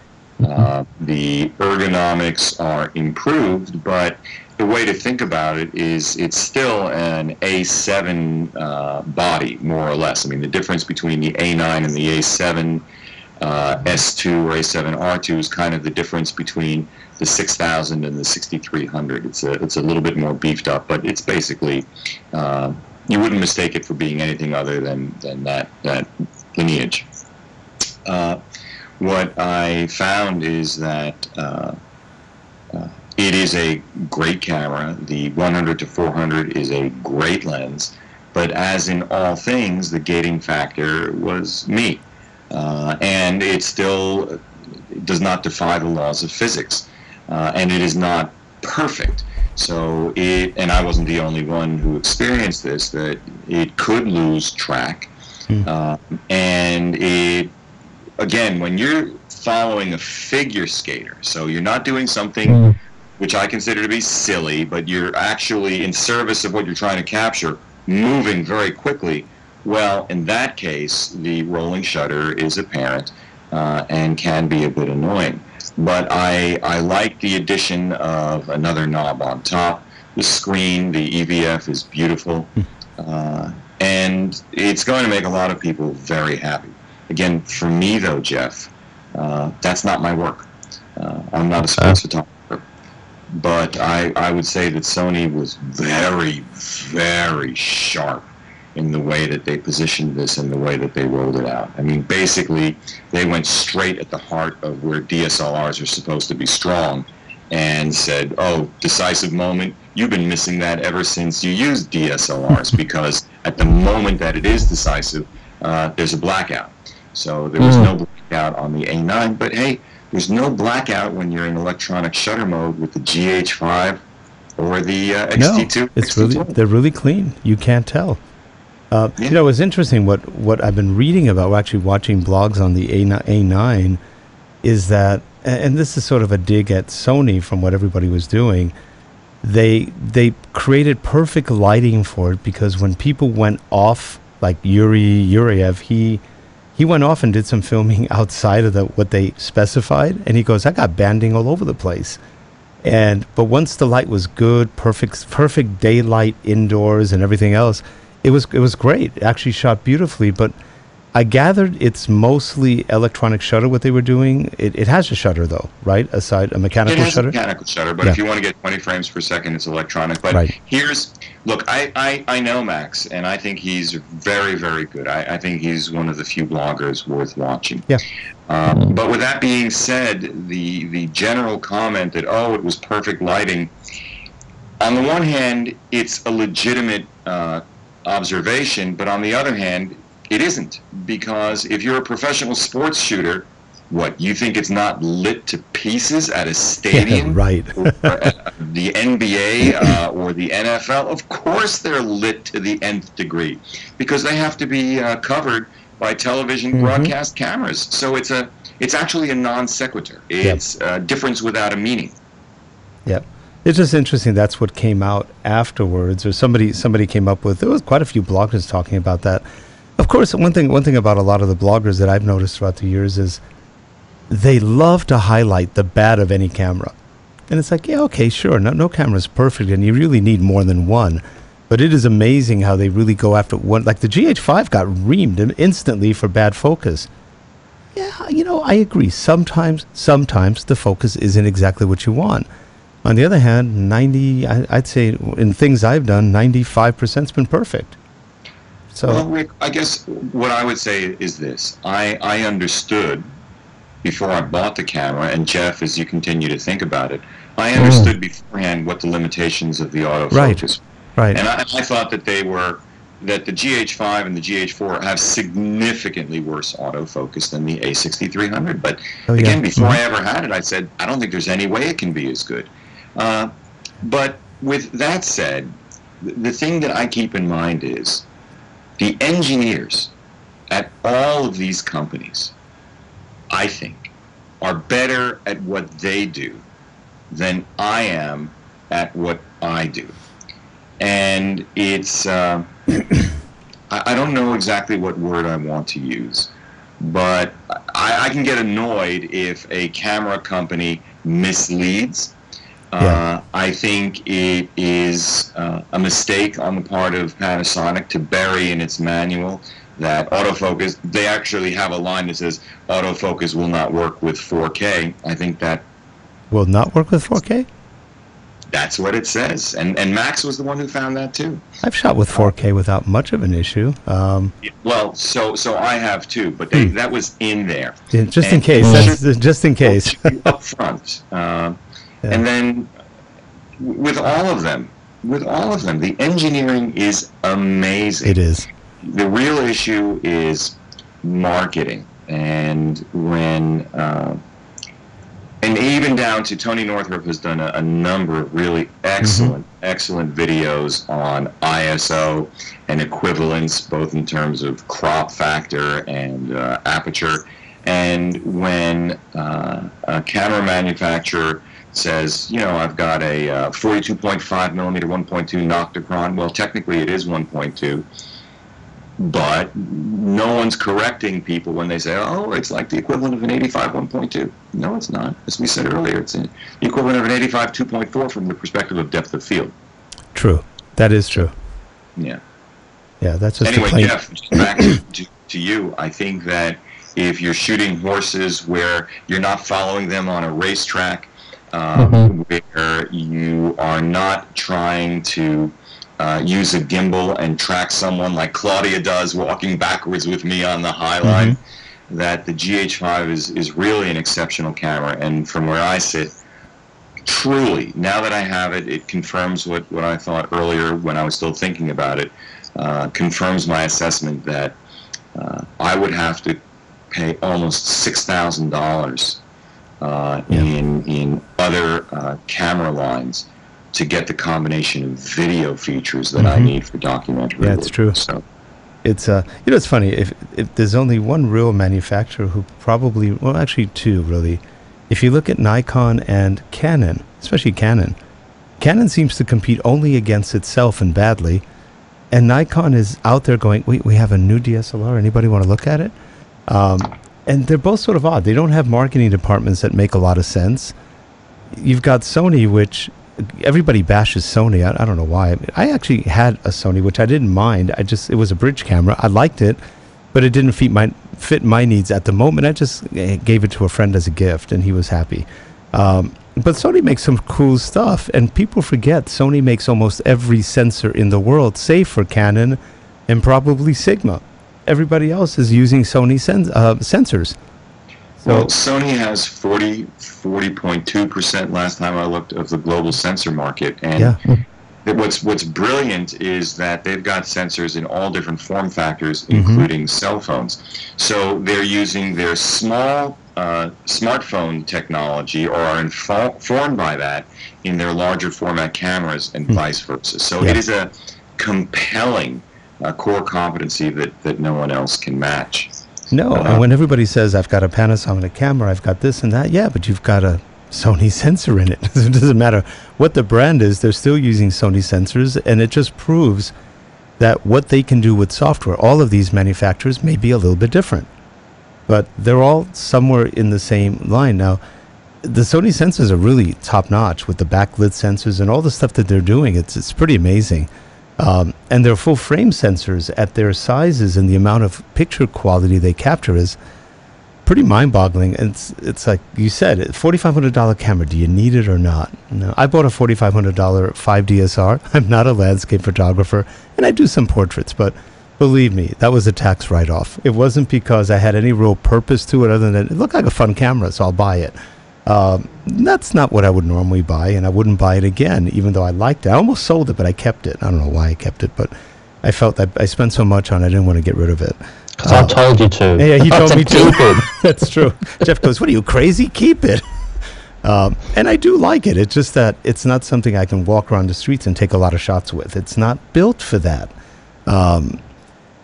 Uh, the ergonomics are improved, but the way to think about it is it's still an A7 uh, body, more or less. I mean, the difference between the A9 and the A7 uh, S2 or A7 R2 is kind of the difference between the 6000 and the 6300. It's a it's a little bit more beefed up, but it's basically uh, you wouldn't mistake it for being anything other than than that that lineage. What I found is that uh, uh, it is a great camera. The 100 to 400 is a great lens, but as in all things, the gating factor was me, uh, and it still does not defy the laws of physics, uh, and it is not perfect. So it, and I wasn't the only one who experienced this. That it could lose track, mm. and it again when you're following a figure skater, so you're not doing something. Mm. Which I consider to be silly, but you're actually in service of what you're trying to capture, moving very quickly. Well, in that case, the rolling shutter is apparent uh, and can be a bit annoying. But I, I like the addition of another knob on top. The screen, the EVF is beautiful. Hmm. Uh, and it's going to make a lot of people very happy. Again, for me though, Geoff, uh, that's not my work. Uh, I'm not a sports photographer. But I, I would say that Sony was very, very sharp in the way that they positioned this and the way that they rolled it out. I mean, basically, they went straight at the heart of where DSLRs are supposed to be strong and said, oh, decisive moment, you've been missing that ever since you used DSLRs because at the moment that it is decisive, uh, there's a blackout. So there was mm. no blackout on the A9, but hey, there's no blackout when you're in electronic shutter mode with the GH5 or the uh, XT2. No, it's XT2. really they're really clean. You can't tell. Uh, yeah. You know, it's interesting what, what I've been reading about, actually watching blogs on the A9, A9, is that, and this is sort of a dig at Sony from what everybody was doing. They they created perfect lighting for it because when people went off, like Yuri Yuryev, he he went off and did some filming outside of the what they specified, and he goes, "I got banding all over the place." And but once the light was good, perfect perfect daylight indoors and everything else, it was it was great. It actually shot beautifully, but I gathered it's mostly electronic shutter. What they were doing, it, it has a shutter though, right? Aside a mechanical it has shutter. A mechanical shutter, but yeah. if you want to get 20 frames per second, it's electronic. But right. here's look, I, I I know Max, and I think he's very very good. I, I think he's one of the few bloggers worth watching. Yeah. Um, but with that being said, the the general comment that oh it was perfect lighting. On the one hand, it's a legitimate uh, observation, but on the other hand, it isn't because if you're a professional sports shooter, what you think it's not lit to pieces at a stadium, yeah, right? the NBA uh, or the NFL, of course they're lit to the nth degree because they have to be uh, covered by television mm-hmm. broadcast cameras. So it's a it's actually a non sequitur. It's yep. a difference without a meaning. Yep. It's just interesting. That's what came out afterwards, or somebody somebody came up with. There was quite a few bloggers talking about that. Of course, one thing one thing about a lot of the bloggers that I've noticed throughout the years is they love to highlight the bad of any camera, and it's like, yeah, okay, sure, no no camera is perfect, and you really need more than one. But it is amazing how they really go after one. Like the GH5 got reamed instantly for bad focus. Yeah, you know, I agree. Sometimes, sometimes the focus isn't exactly what you want. On the other hand, 90, I, would say in things I've done, 95%'s been perfect. So, well, Rick, I guess what I would say is this. I, I understood before I bought the camera, and Geoff, as you continue to think about it, I mm. understood mm. beforehand what the limitations of the autofocus right. right. And I, I thought that they were that the GH5 and the GH4 have significantly worse autofocus than the A6300. But oh, again, yeah. before mm-hmm. I ever had it, I said, I don't think there's any way it can be as good. Uh, but with that said, the thing that I keep in mind is the engineers at all of these companies, I think, are better at what they do than I am at what I do. And it's, uh, I, don't know exactly what word I want to use, but I, I can get annoyed if a camera company misleads yeah. Uh, I think it is uh, a mistake on the part of Panasonic to bury in its manual that autofocus. They actually have a line that says autofocus will not work with 4K. I think that will not work with 4K. that's what it says. And and Max was the one who found that too. I've shot with 4K without much of an issue. Um, Well, so so I have too, but they, Hmm. that was in there. yeah, just in And- case. Just in case. up front. Um, Yeah. And then with all of them, with all of them, the engineering is amazing. It is. The real issue is marketing. And when, uh, and even down to Tony Northrup has done a, a number of really excellent, excellent videos on ISO and equivalence, both in terms of crop factor and uh, aperture. And when uh, a camera manufacturer says, you know, I've got a uh, 42.5 millimeter 1.2 Nocticron, well, technically it is 1.2 but no one's correcting people when they say, "Oh, it's like the equivalent of an 85 1.2." No, it's not. As we said earlier, it's the equivalent of an 85 2.4 from the perspective of depth of field. True. That is true. Yeah. Yeah, that's just anyway. Geoff, back to, to you. I think that if you're shooting horses where you're not following them on a racetrack, um, Mhm. where you are not trying to uh, use a gimbal and track someone like Claudia does, walking backwards with me on the high line, that the GH5 is, is really an exceptional camera. And from where I sit, truly, now that I have it, it confirms what, what I thought earlier when I was still thinking about it, uh, confirms my assessment that uh, I would have to pay almost $6,000 uh, Yeah. in, in other uh, camera lines to get the combination of video features that I Mhm. need for documentary. Yeah, it's true. So, It's uh, you know, it's funny if if there's only one real manufacturer who probably, well, actually two really. If you look at Nikon and Canon, especially Canon, Canon seems to compete only against itself and badly, and Nikon is out there going, "Wait, we have a new DSLR. Anybody want to look at it?" Um, and they're both sort of odd. They don't have marketing departments that make a lot of sense. You've got Sony, which everybody bashes Sony. I, I don't know why. I actually had a Sony, which I didn't mind. I just it was a bridge camera. I liked it, but it didn't fit my fit my needs at the moment. I just eh, gave it to a friend as a gift, and he was happy. Um, but Sony makes some cool stuff, and people forget Sony makes almost every sensor in the world, save for Canon and probably Sigma. Everybody else is using Sony sen- uh, sensors. So well, Sony has 40, 40.2% last time I looked of the global sensor market. And yeah, what's what's brilliant is that they've got sensors in all different form factors, Mhm. including cell phones. So they're using their small uh, smartphone technology, or are informed by that, in their larger format cameras, and Hmm. vice versa. So Yeah. it is a compelling uh, core competency that, that no one else can match. No, Uh, and when everybody says I've got a Panasonic camera, I've got this and that, yeah, but you've got a Sony sensor in it. it doesn't matter what the brand is; they're still using Sony sensors, and it just proves that what they can do with software, all of these manufacturers may be a little bit different, but they're all somewhere in the same line. Now, the Sony sensors are really top notch with the backlit sensors and all the stuff that they're doing. It's it's pretty amazing. Um, and their full frame sensors at their sizes and the amount of picture quality they capture is pretty mind-boggling. And It's it's like you said, forty five hundred dollar camera. Do you need it or not? No, I bought a forty five hundred dollar five DSR. I'm not a landscape photographer, and I do some portraits, but believe me, that was a tax write-off. It wasn't because I had any real purpose to it other than it looked like a fun camera, so I'll buy it. Um, that's not what I would normally buy, and I wouldn't buy it again, even though I liked it. I almost sold it, but I kept it. I don't know why I kept it, but I felt that I spent so much on it, I didn't want to get rid of it. Because I told you to. Yeah, he told me to. That's true. Geoff goes, "What are you crazy? Keep it." Um, and I do like it. It's just that it's not something I can walk around the streets and take a lot of shots with. It's not built for that. Um,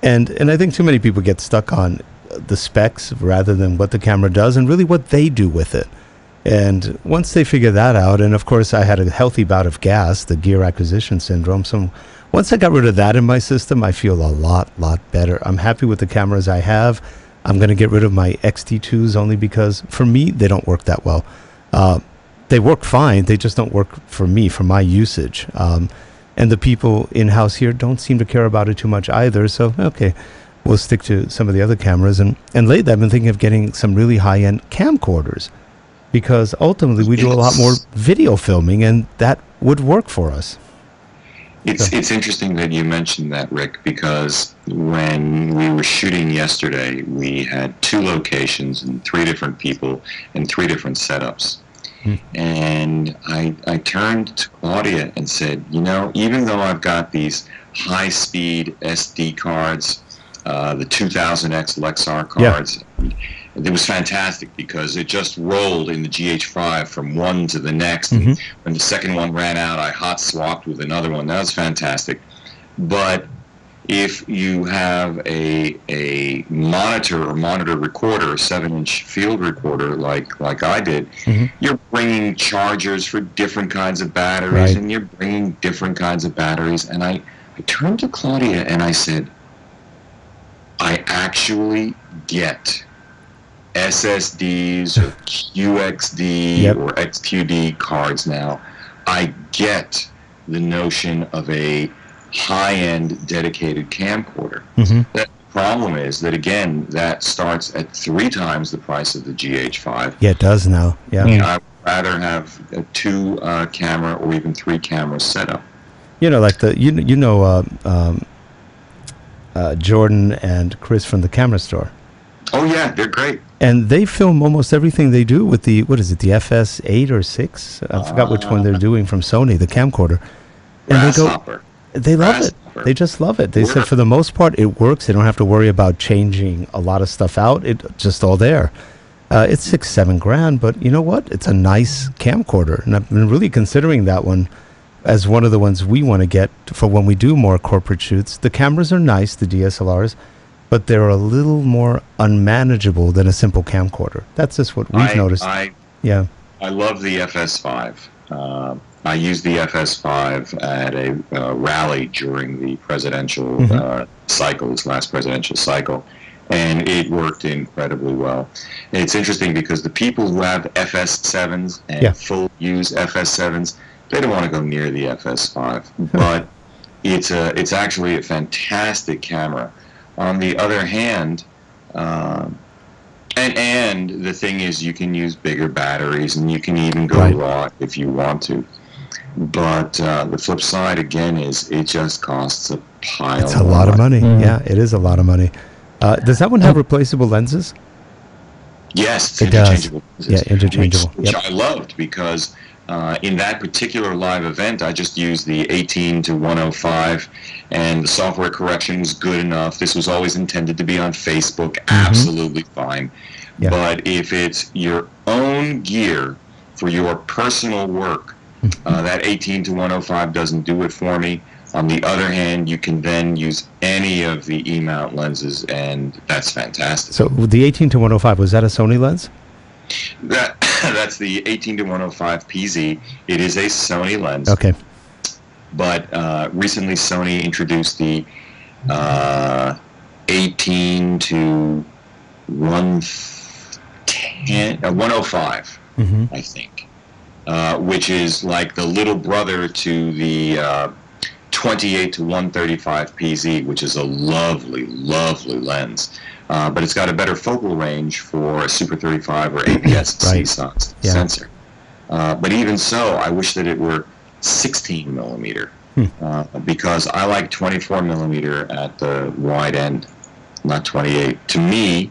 and and I think too many people get stuck on the specs rather than what the camera does and really what they do with it. And once they figure that out, and of course I had a healthy bout of gas, the gear acquisition syndrome. So once I got rid of that in my system, I feel a lot, lot better. I'm happy with the cameras I have. I'm going to get rid of my XT2s only because for me, they don't work that well. Uh, they work fine. They just don't work for me, for my usage. Um, and the people in house here don't seem to care about it too much either. So, okay, we'll stick to some of the other cameras. And, and lately, I've been thinking of getting some really high end camcorders because ultimately we do a lot more video filming, and that would work for us. It's So- it's interesting that you mentioned that, Rick, because when we were shooting yesterday, we had two locations and three different people and three different setups. Hmm. And I I turned to Claudia and said, you know, even though I've got these high speed SD cards, uh, the 2000X Lexar Yeah. It was fantastic because it just rolled in the GH5 from one to the next. Mhm. When the second one ran out, I hot swapped with another one. That was fantastic. But if you have a a monitor or monitor recorder, a seven inch field recorder like like I did, Mhm. you're bringing chargers for different kinds of batteries, Right. and you're bringing different kinds of batteries. And I I turned to Claudia and I said, I actually get SSDs or QXD Yep. or XQD cards now. I get the notion of a high-end dedicated camcorder. Mhm. The problem is that again, that starts at three times the price of the GH5. Yeah, it does now. Yeah. I would rather have a two uh, camera or even three camera setup. You know, like the you you know uh, um, uh, Jordan and Chris from the camera store, Oh yeah, they're great. And they film almost everything they do with the what is it, the FS eight or six? I forgot which one they're doing from Sony, the camcorder. And they go, they love it. They just love it. They said for the most part it works. They don't have to worry about changing a lot of stuff out. It just all there. Uh, it's six, seven grand, but you know what? It's a nice camcorder, and I've been really considering that one as one of the ones we want to get for when we do more corporate shoots. The cameras are nice, the DSLRs, but they're a little more unmanageable than a simple camcorder. That's just what we've I, noticed. I yeah. I love the FS5. Uh, I used the FS5 at a uh, rally during the presidential Mhm. uh, cycle, this last presidential cycle, and it worked incredibly well. And it's interesting because the people who have FS7s and Yeah. full use FS7s, they don't want to go near the FS5, but it's a it's actually a fantastic camera. On the other hand. Um, and and the thing is, you can use bigger batteries, and you can even go Right. raw if you want to. But uh, the flip side again is it just costs a pile. It's a lot of money. Mhm. Yeah, it is a lot of money. Uh, does that one have replaceable lenses? Yes, it's It does. interchangeable. Yeah, interchangeable. Which, which I loved because uh, in that particular live event, I just used the 18 to 105, and the software correction was good enough. This was always intended to be on Facebook. Absolutely fine. Mm-hmm. Yeah. But if it's your own gear for your personal work, Mm-hmm. uh, that 18 to 105 doesn't do it for me. On the other hand, you can then use any of the E-mount lenses, and that's fantastic. So the 18 to 105 was that a Sony lens? That that's the 18 to 105 PZ. It is a Sony lens, Okay. but uh, recently Sony introduced the uh, 18 to 110, uh, 105, hmm I think, uh, which is like the little brother to the uh, 28 to 135 PZ, which is a lovely, lovely lens. Uh, but it's got a better focal range for a Super 35 or APS-C Right. Yeah. sensor. Uh, but even so, I wish that it were 16 millimeter Hmm. uh, because I like 24 millimeter at the wide end, not 28. To me,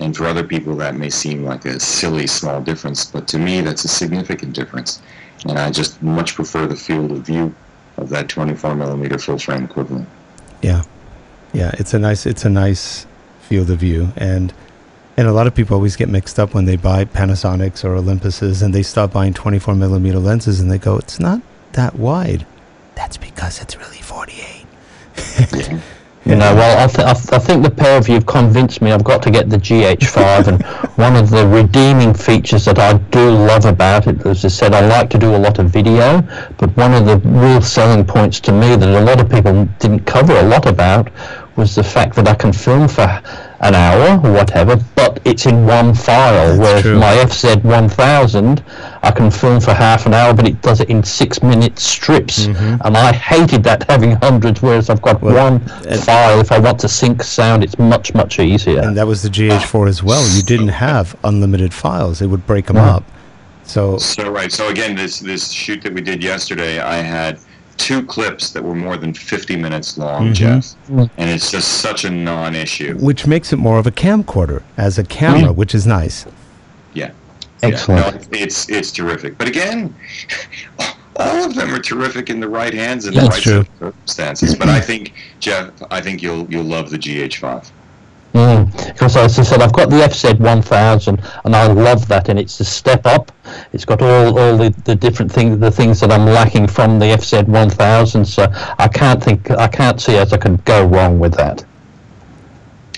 and for other people, that may seem like a silly small difference, but to me, that's a significant difference. And I just much prefer the field of view of that 24 millimeter full frame equivalent. Yeah, yeah. It's a nice, it's a nice field of view, and and a lot of people always get mixed up when they buy Panasonics or Olympuses, and they stop buying 24 millimeter lenses, and they go, "It's not that wide." That's because it's really 48. You know, well, I, th- I, th- I think the pair of you have convinced me I've got to get the GH5. and one of the redeeming features that I do love about it, as I said, I like to do a lot of video, but one of the real selling points to me that a lot of people didn't cover a lot about was the fact that I can film for an hour or whatever, but it's in one file. That's whereas true. my FZ1000, I can film for half an hour, but it does it in six minute strips. Mhm. And I hated that having hundreds, whereas I've got Well, one file. If I want to sync sound, it's much, much easier. And that was the GH4 as well. You didn't have unlimited files; it would break them Yeah. up. So So right. So again, this this shoot that we did yesterday, I had two clips that were more than 50 minutes long, Mhm. Geoff, Mm. and it's just such a non-issue. which makes it more of a camcorder as a camera, Mm. which is nice. Yeah. Excellent. Yeah, no, it's it's terrific. But again, all of them are terrific in the right hands and the right true. circumstances. But I think Geoff, I think you'll you'll love the GH5. Because as I said, I've got the FZ 1000, and I love that, and it's a step up. It's got all, all the, the different things, the things that I'm lacking from the FZ 1000. So I can't think, I can't see as I can go wrong with that.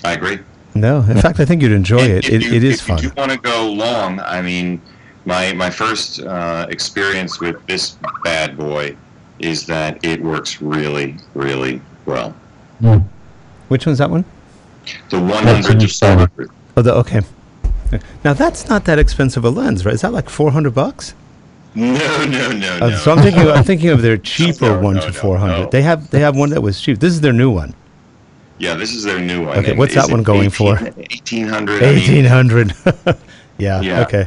I agree. No, in fact, I think you'd enjoy it. if It, you- it is if fun. you do want to go long, I mean, my my first uh, experience with this bad boy is that it works really, really well. Which one's that one? The 100 to 400. Oh, the okay. Now that's not that expensive a lens, right? Is that like four hundred bucks? No, no, no, Uh, no. so I'm thinking, I'm thinking of their cheaper no, one no, to four hundred. no. They have they have one that was cheap. This is their new one, Yeah, this is their new one. Okay, And what's that one going for? 1800. I mean, eighteen hundred. yeah, Yeah. Okay.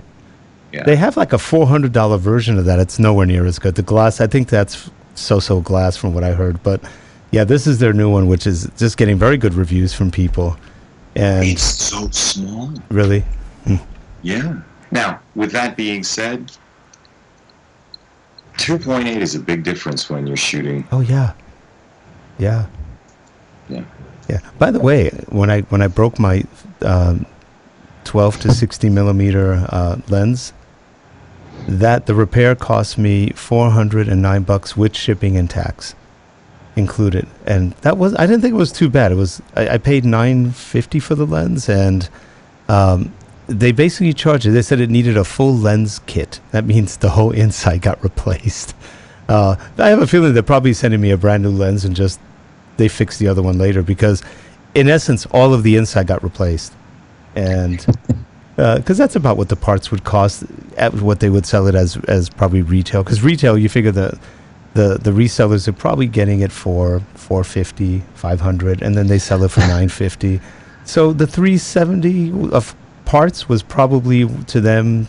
Yeah. They have like a four hundred dollar version of that. It's nowhere near as good. The glass, I think that's so-so glass from what I heard. But yeah, this is their new one, which is just getting very good reviews from people. And It's so small. really, Yeah. Now, with that being said, 2.8 is a big difference when you're shooting. oh yeah, yeah, Yeah. yeah. By the way, when I when I broke my um, twelve to sixty millimeter uh, lens, that the repair cost me four hundred and nine bucks with shipping and tax included, and that was I didn't think it was too bad. It was I, I paid nine fifty for the lens, and um, they basically charged it. They said it needed a full lens kit. That means the whole inside got replaced. Uh, I have a feeling they're probably sending me a brand new lens and just they fix the other one later because, in essence, all of the inside got replaced, and because that's about what the parts would cost at what they would sell it as as probably retail. Because retail, you figure the the the resellers are probably getting it for 450 500 and then they sell it for 950 so the 370 of parts was probably to them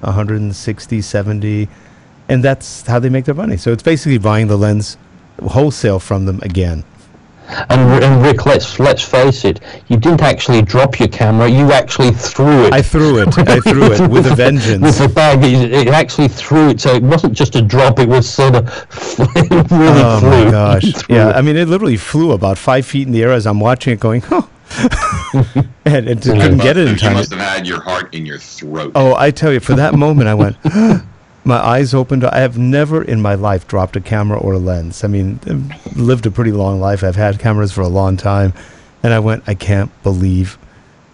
160 70 and that's how they make their money so it's basically buying the lens wholesale from them again And, and Rick, let's let's face it, you didn't actually drop your camera, you actually threw it. i threw it i threw it with a vengeance. with the bag, it, it actually threw it, so it wasn't just a drop; it was sort of it really oh flew. my gosh yeah it. i mean it literally flew about five feet in the air as i'm watching it going huh and, and couldn't get it in time You must have had your heart in your throat. Oh, I tell you, for that moment, I went, my eyes opened. I have never in my life dropped a camera or a lens. I mean, I've lived a pretty long life. I've had cameras for a long time. And I went, I can't believe.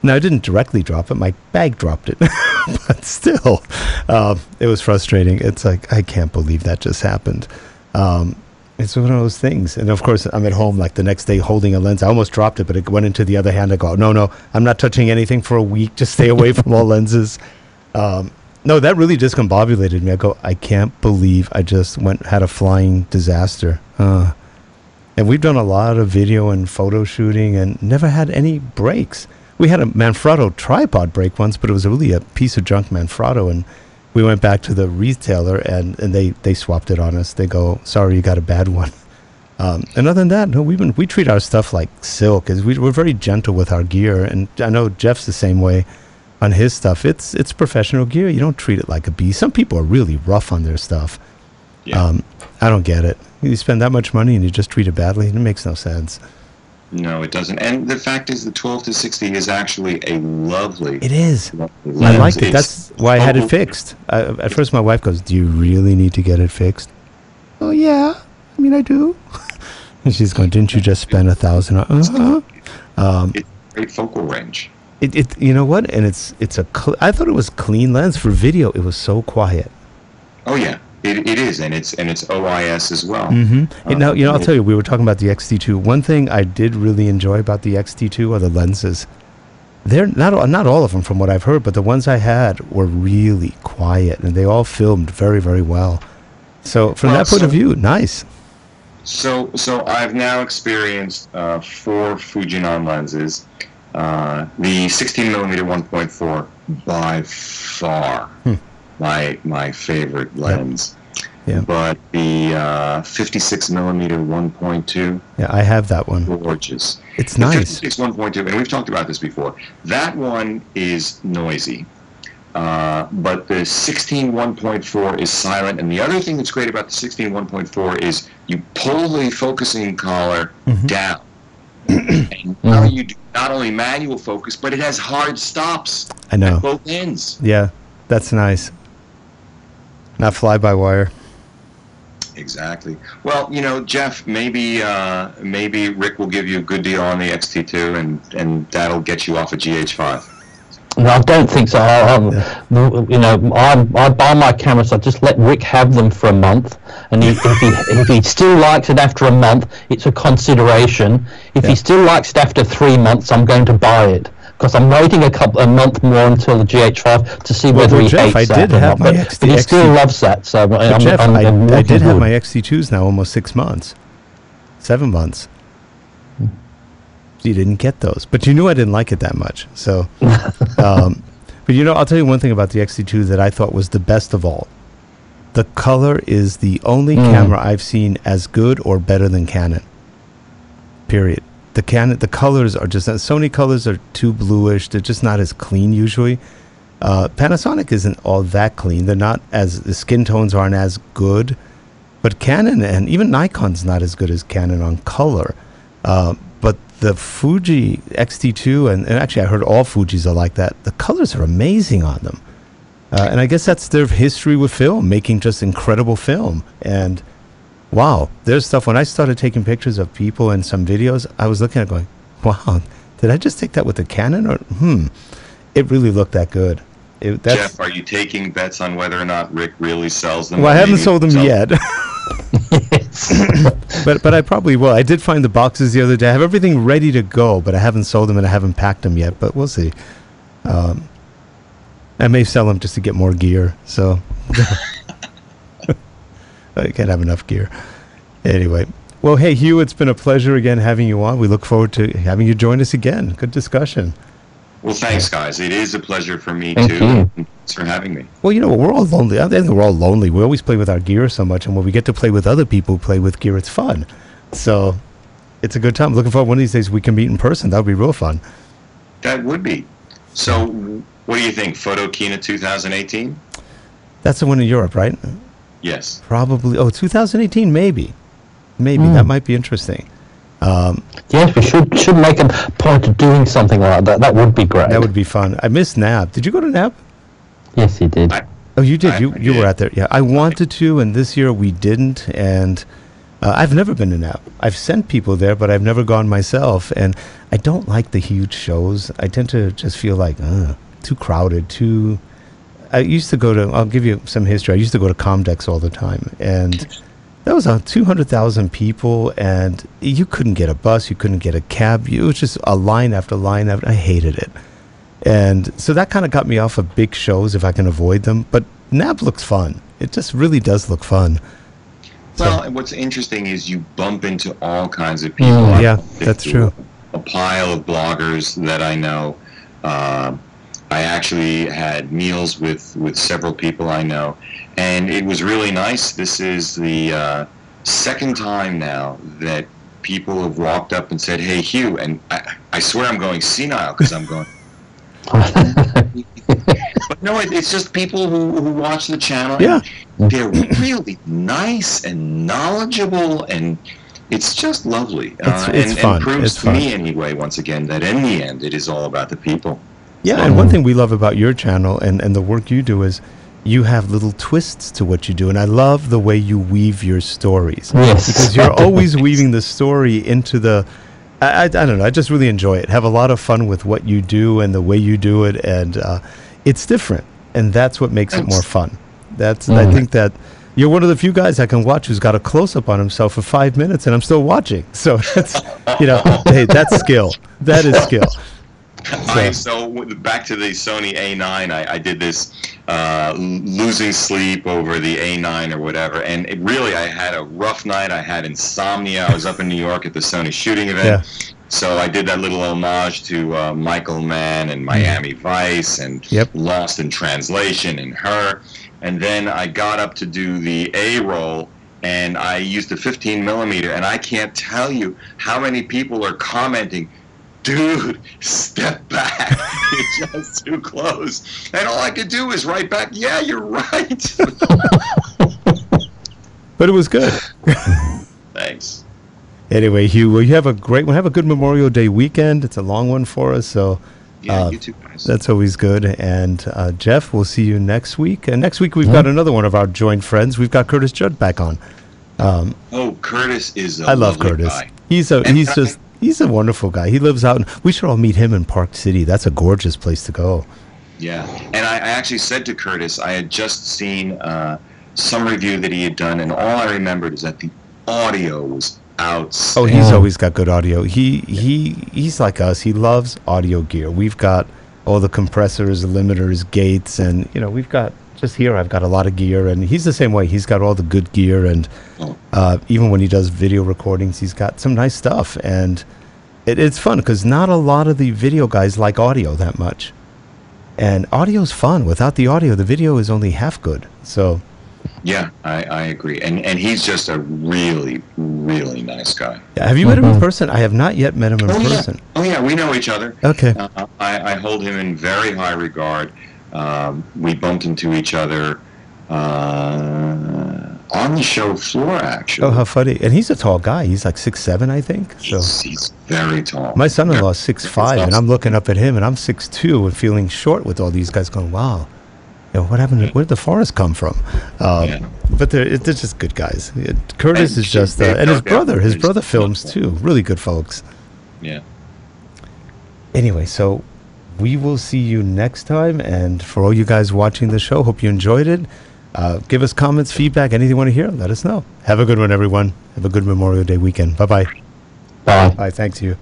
Now, I didn't directly drop it, my bag dropped it. but still, um, it was frustrating. It's like, I can't believe that just happened. Um, it's one of those things. And of course, I'm at home like the next day holding a lens. I almost dropped it, but it went into the other hand. I go, no, no, I'm not touching anything for a week. Just stay away from all lenses. Um, no, that really discombobulated me. I go, I can't believe I just went had a flying disaster. Uh, and we've done a lot of video and photo shooting and never had any breaks. We had a Manfrotto tripod break once, but it was really a piece of junk Manfrotto. And we went back to the retailer and, and they, they swapped it on us. They go, sorry, you got a bad one. Um, and other than that, no, we've been, we treat our stuff like silk. Is we, we're very gentle with our gear. And I know Geoff's the same way on his stuff. It's it's professional gear. You don't treat it like a beast. Some people are really rough on their stuff. Yeah. Um, I don't get it. You spend that much money and you just treat it badly. It makes no sense. No, it doesn't. And the fact is, the 12 to 60 is actually a lovely. It is. lovely I liked it. That's why I had it fixed. I, at first, my wife goes, "Do you really need to get it fixed?" Oh yeah. I mean, I do. and she's going, "Didn't you just spend a thousand? Uh-huh. Um, It's great focal range. it, it, you know what? And it's it's a. Cl- I thought it was clean lens for video. It was so quiet. Oh yeah, it, it is, and it's and it's OIS as well. Mm-hmm. Uh, now, you know, I'll tell you, we were talking about the XT2. One thing I did really enjoy about the XT2 are the lenses. They're not all- not all of them, from what I've heard, but the ones I had were really quiet, and they all filmed very, very well. So, from Well, that point of view, nice. So, so I've now experienced uh, four Fujinon lenses. Uh, the 16 millimeter 1.4 by far Hmm. My my favorite lens. Yeah. But the uh, 56 millimeter 1.2, Yeah, I have that one. gorgeous. It's The nice. 56 1.2, and we've talked about this before. That one is noisy. Uh, but the 16 1.4 is silent. And the other thing that's great about the 16 1.4 is you pull the focusing collar Mhm. down. and now you do not only manual focus, but it has hard stops I know. at both ends. Yeah, that's nice. Not fly by wire. Exactly. Well, you know, Geoff, maybe uh, maybe Rick will give you a good deal on the XT2, and and that'll get you off a GH5. No, I don't think so. I, I'm, You know, I, I buy my cameras. I just let Rick have them for a month, and he, if he if he still likes it after a month, it's a consideration. If Yeah. he still likes it after three months, I'm going to buy it because I'm waiting a couple a month more until the GH5 to see Well, whether he Geoff, hates I that did or not. my But, XT but he still XT loves that. So I'm, Geoff, I'm, I, I'm I looking did have my XT2s now almost six months, seven months. You didn't get those, but you knew I didn't like it that much. So, um, but you know, I'll tell you one thing about the XT2 that I thought was the best of all. The color is the only Mm. camera I've seen as good or better than Canon. Period. The Canon, the colors are just Sony colors are too bluish. They're just not as clean usually. Uh, Panasonic isn't all that clean. They're not as the skin tones aren't as good, but Canon and even Nikon's not as good as Canon on color. Uh, but the Fuji X-T2 and, and actually I heard all Fujis are like that. The colors are amazing on them, uh, and I guess that's their history with film, making just incredible film. And wow, there's stuff. When I started taking pictures of people and some videos, I was looking at it going, wow, did I just take that with a Canon or hmm? It really looked that good. It, that's, Geoff, are you taking bets on whether or not Rick really sells them? well, I haven't sold them sells- yet. but but I probably will. I did find the boxes the other day. I have everything ready to go, but I haven't sold them and I haven't packed them yet. But we'll see. Um, I may sell them just to get more gear. So I can't have enough gear. Anyway, well, hey Hugh, it's been a pleasure again having you on. We look forward to having you join us again. Good discussion. Well, thanks, guys. It is a pleasure for me Thank too. you. Thanks for having me. Well, you know, what, we're all lonely. I think we're all lonely. We always play with our gear so much, and when we get to play with other people who play with gear, it's fun. So it's a good time. Looking forward one of these days we can meet in person. That would be real fun. That would be. So, what do you think? Photokina 2018? That's the one in Europe, right? Yes. Probably. Oh, 2018, maybe. Maybe Hmm. that might be interesting. Um, Yes, we should should make a point of doing something like that. That would be great. that would be fun. I missed NAB. Did you go to NAB? Yes, he did. I- Oh, you did. I- you I you were did. out there. Yeah, I wanted to, and this year we didn't. And uh, I've never been to NAB. I've sent people there, but I've never gone myself. And I don't like the huge shows. I tend to just feel like uh, too crowded. Too. I used to go to. I'll give you some history. I used to go to Comdex all the time, and that was on two hundred thousand people, and you couldn't get a bus. You couldn't get a cab. It was just a line after line after. I hated it. And so that kind of got me off of big shows if I can avoid them. But NAB looks fun. It just really does look fun. Well, and what's interesting is you bump into all kinds of people. Mm, yeah, that's true. A pile of bloggers that I know. Uh, I actually had meals with, with several people I know, and it was really nice. This is the uh, second time now that people have walked up and said, "Hey, Hugh," and I, I swear I'm going senile because I'm going. But no, it, it's just people who, who watch the channel. Yeah. They're really nice and knowledgeable, and it's just lovely. It's- uh, it's and, fun. and proves It's to fun. me, anyway, once again, that in the end, it is all about the people. Yeah, and one thing we love about your channel and, and the work you do is you have little twists to what you do. And I love the way you weave your stories. Yes. Because you're always weaving the story into the. I, I, I don't know. I just really enjoy it. Have a lot of fun with what you do and the way you do it. And uh, it's different. And that's what makes it more fun. That's I Mm. think that you're one of the few guys I can watch who's got a close up on himself for five minutes and I'm still watching. So that's, you know, hey, that's skill. That is skill. I, so back to the Sony A9, I, I did this uh, losing sleep over the A9 or whatever, and it really I had a rough night. I had insomnia. I was up in New York at the Sony shooting event. So I did that little homage to uh, Michael Mann and Miami Vice and Yep. Lost in Translation and her. And then I got up to do the A roll and I used the 15 millimeter. And I can't tell you how many people are commenting, dude, step back. You're just too close. And all I could do is write back, yeah, you're right. But it was good. Thanks. Anyway, Hugh, well, you have a great one. Have a good Memorial Day weekend. It's a long one for us, so Yeah, Uh, you too, guys. that's always good. And uh, Geoff, we'll see you next week. And next week we've got another one of our joint friends. We've got Curtis Judd back on. Um, Oh, Curtis is a I love Curtis. guy. He's a And he's I- just he's a wonderful guy. He lives out. In, we should all meet him in Park City. That's a gorgeous place to go. Yeah, and I, I actually said to Curtis, I had just seen uh, some review that he had done, and all I remembered is that the audio was out. Oh, he's always got good audio. He he he's like us. He loves audio gear. We've got all the compressors, limiters, gates, and you know we've got just here. I've got a lot of gear, and he's the same way. He's got all the good gear, and Oh. uh, even when he does video recordings, he's got some nice stuff. And it, it's fun because not a lot of the video guys like audio that much. And audio's fun. Without the audio, the video is only half good. So Yeah, I, I agree, and and he's just a really really nice guy. yeah, have you met him in Mhm. person? I have not yet met him in Oh yeah, person. oh yeah, we know each other. Okay. Uh, I, I hold him in very high regard. Um, we bumped into each other uh, on the show floor, actually. Oh, how funny! And he's a tall guy. He's like six seven, I think. So he's, he's very tall. my son-in-law is six five, and. I'm looking up at him, and I'm six two, and feeling short with all these guys. Going, wow, you know, what happened? To, where did the forest come from? Um, Yeah. But they're they're just good guys. Curtis And is just, uh, and his brother. His brother films too. Really good folks. Yeah. Anyway, so we will see you next time. And for all you guys watching the show, hope you enjoyed it. Uh, give us comments, feedback, anything you want to hear. Let us know. Have a good one, everyone. Have a good Memorial Day weekend. Bye bye. Bye. Bye. Thanks you.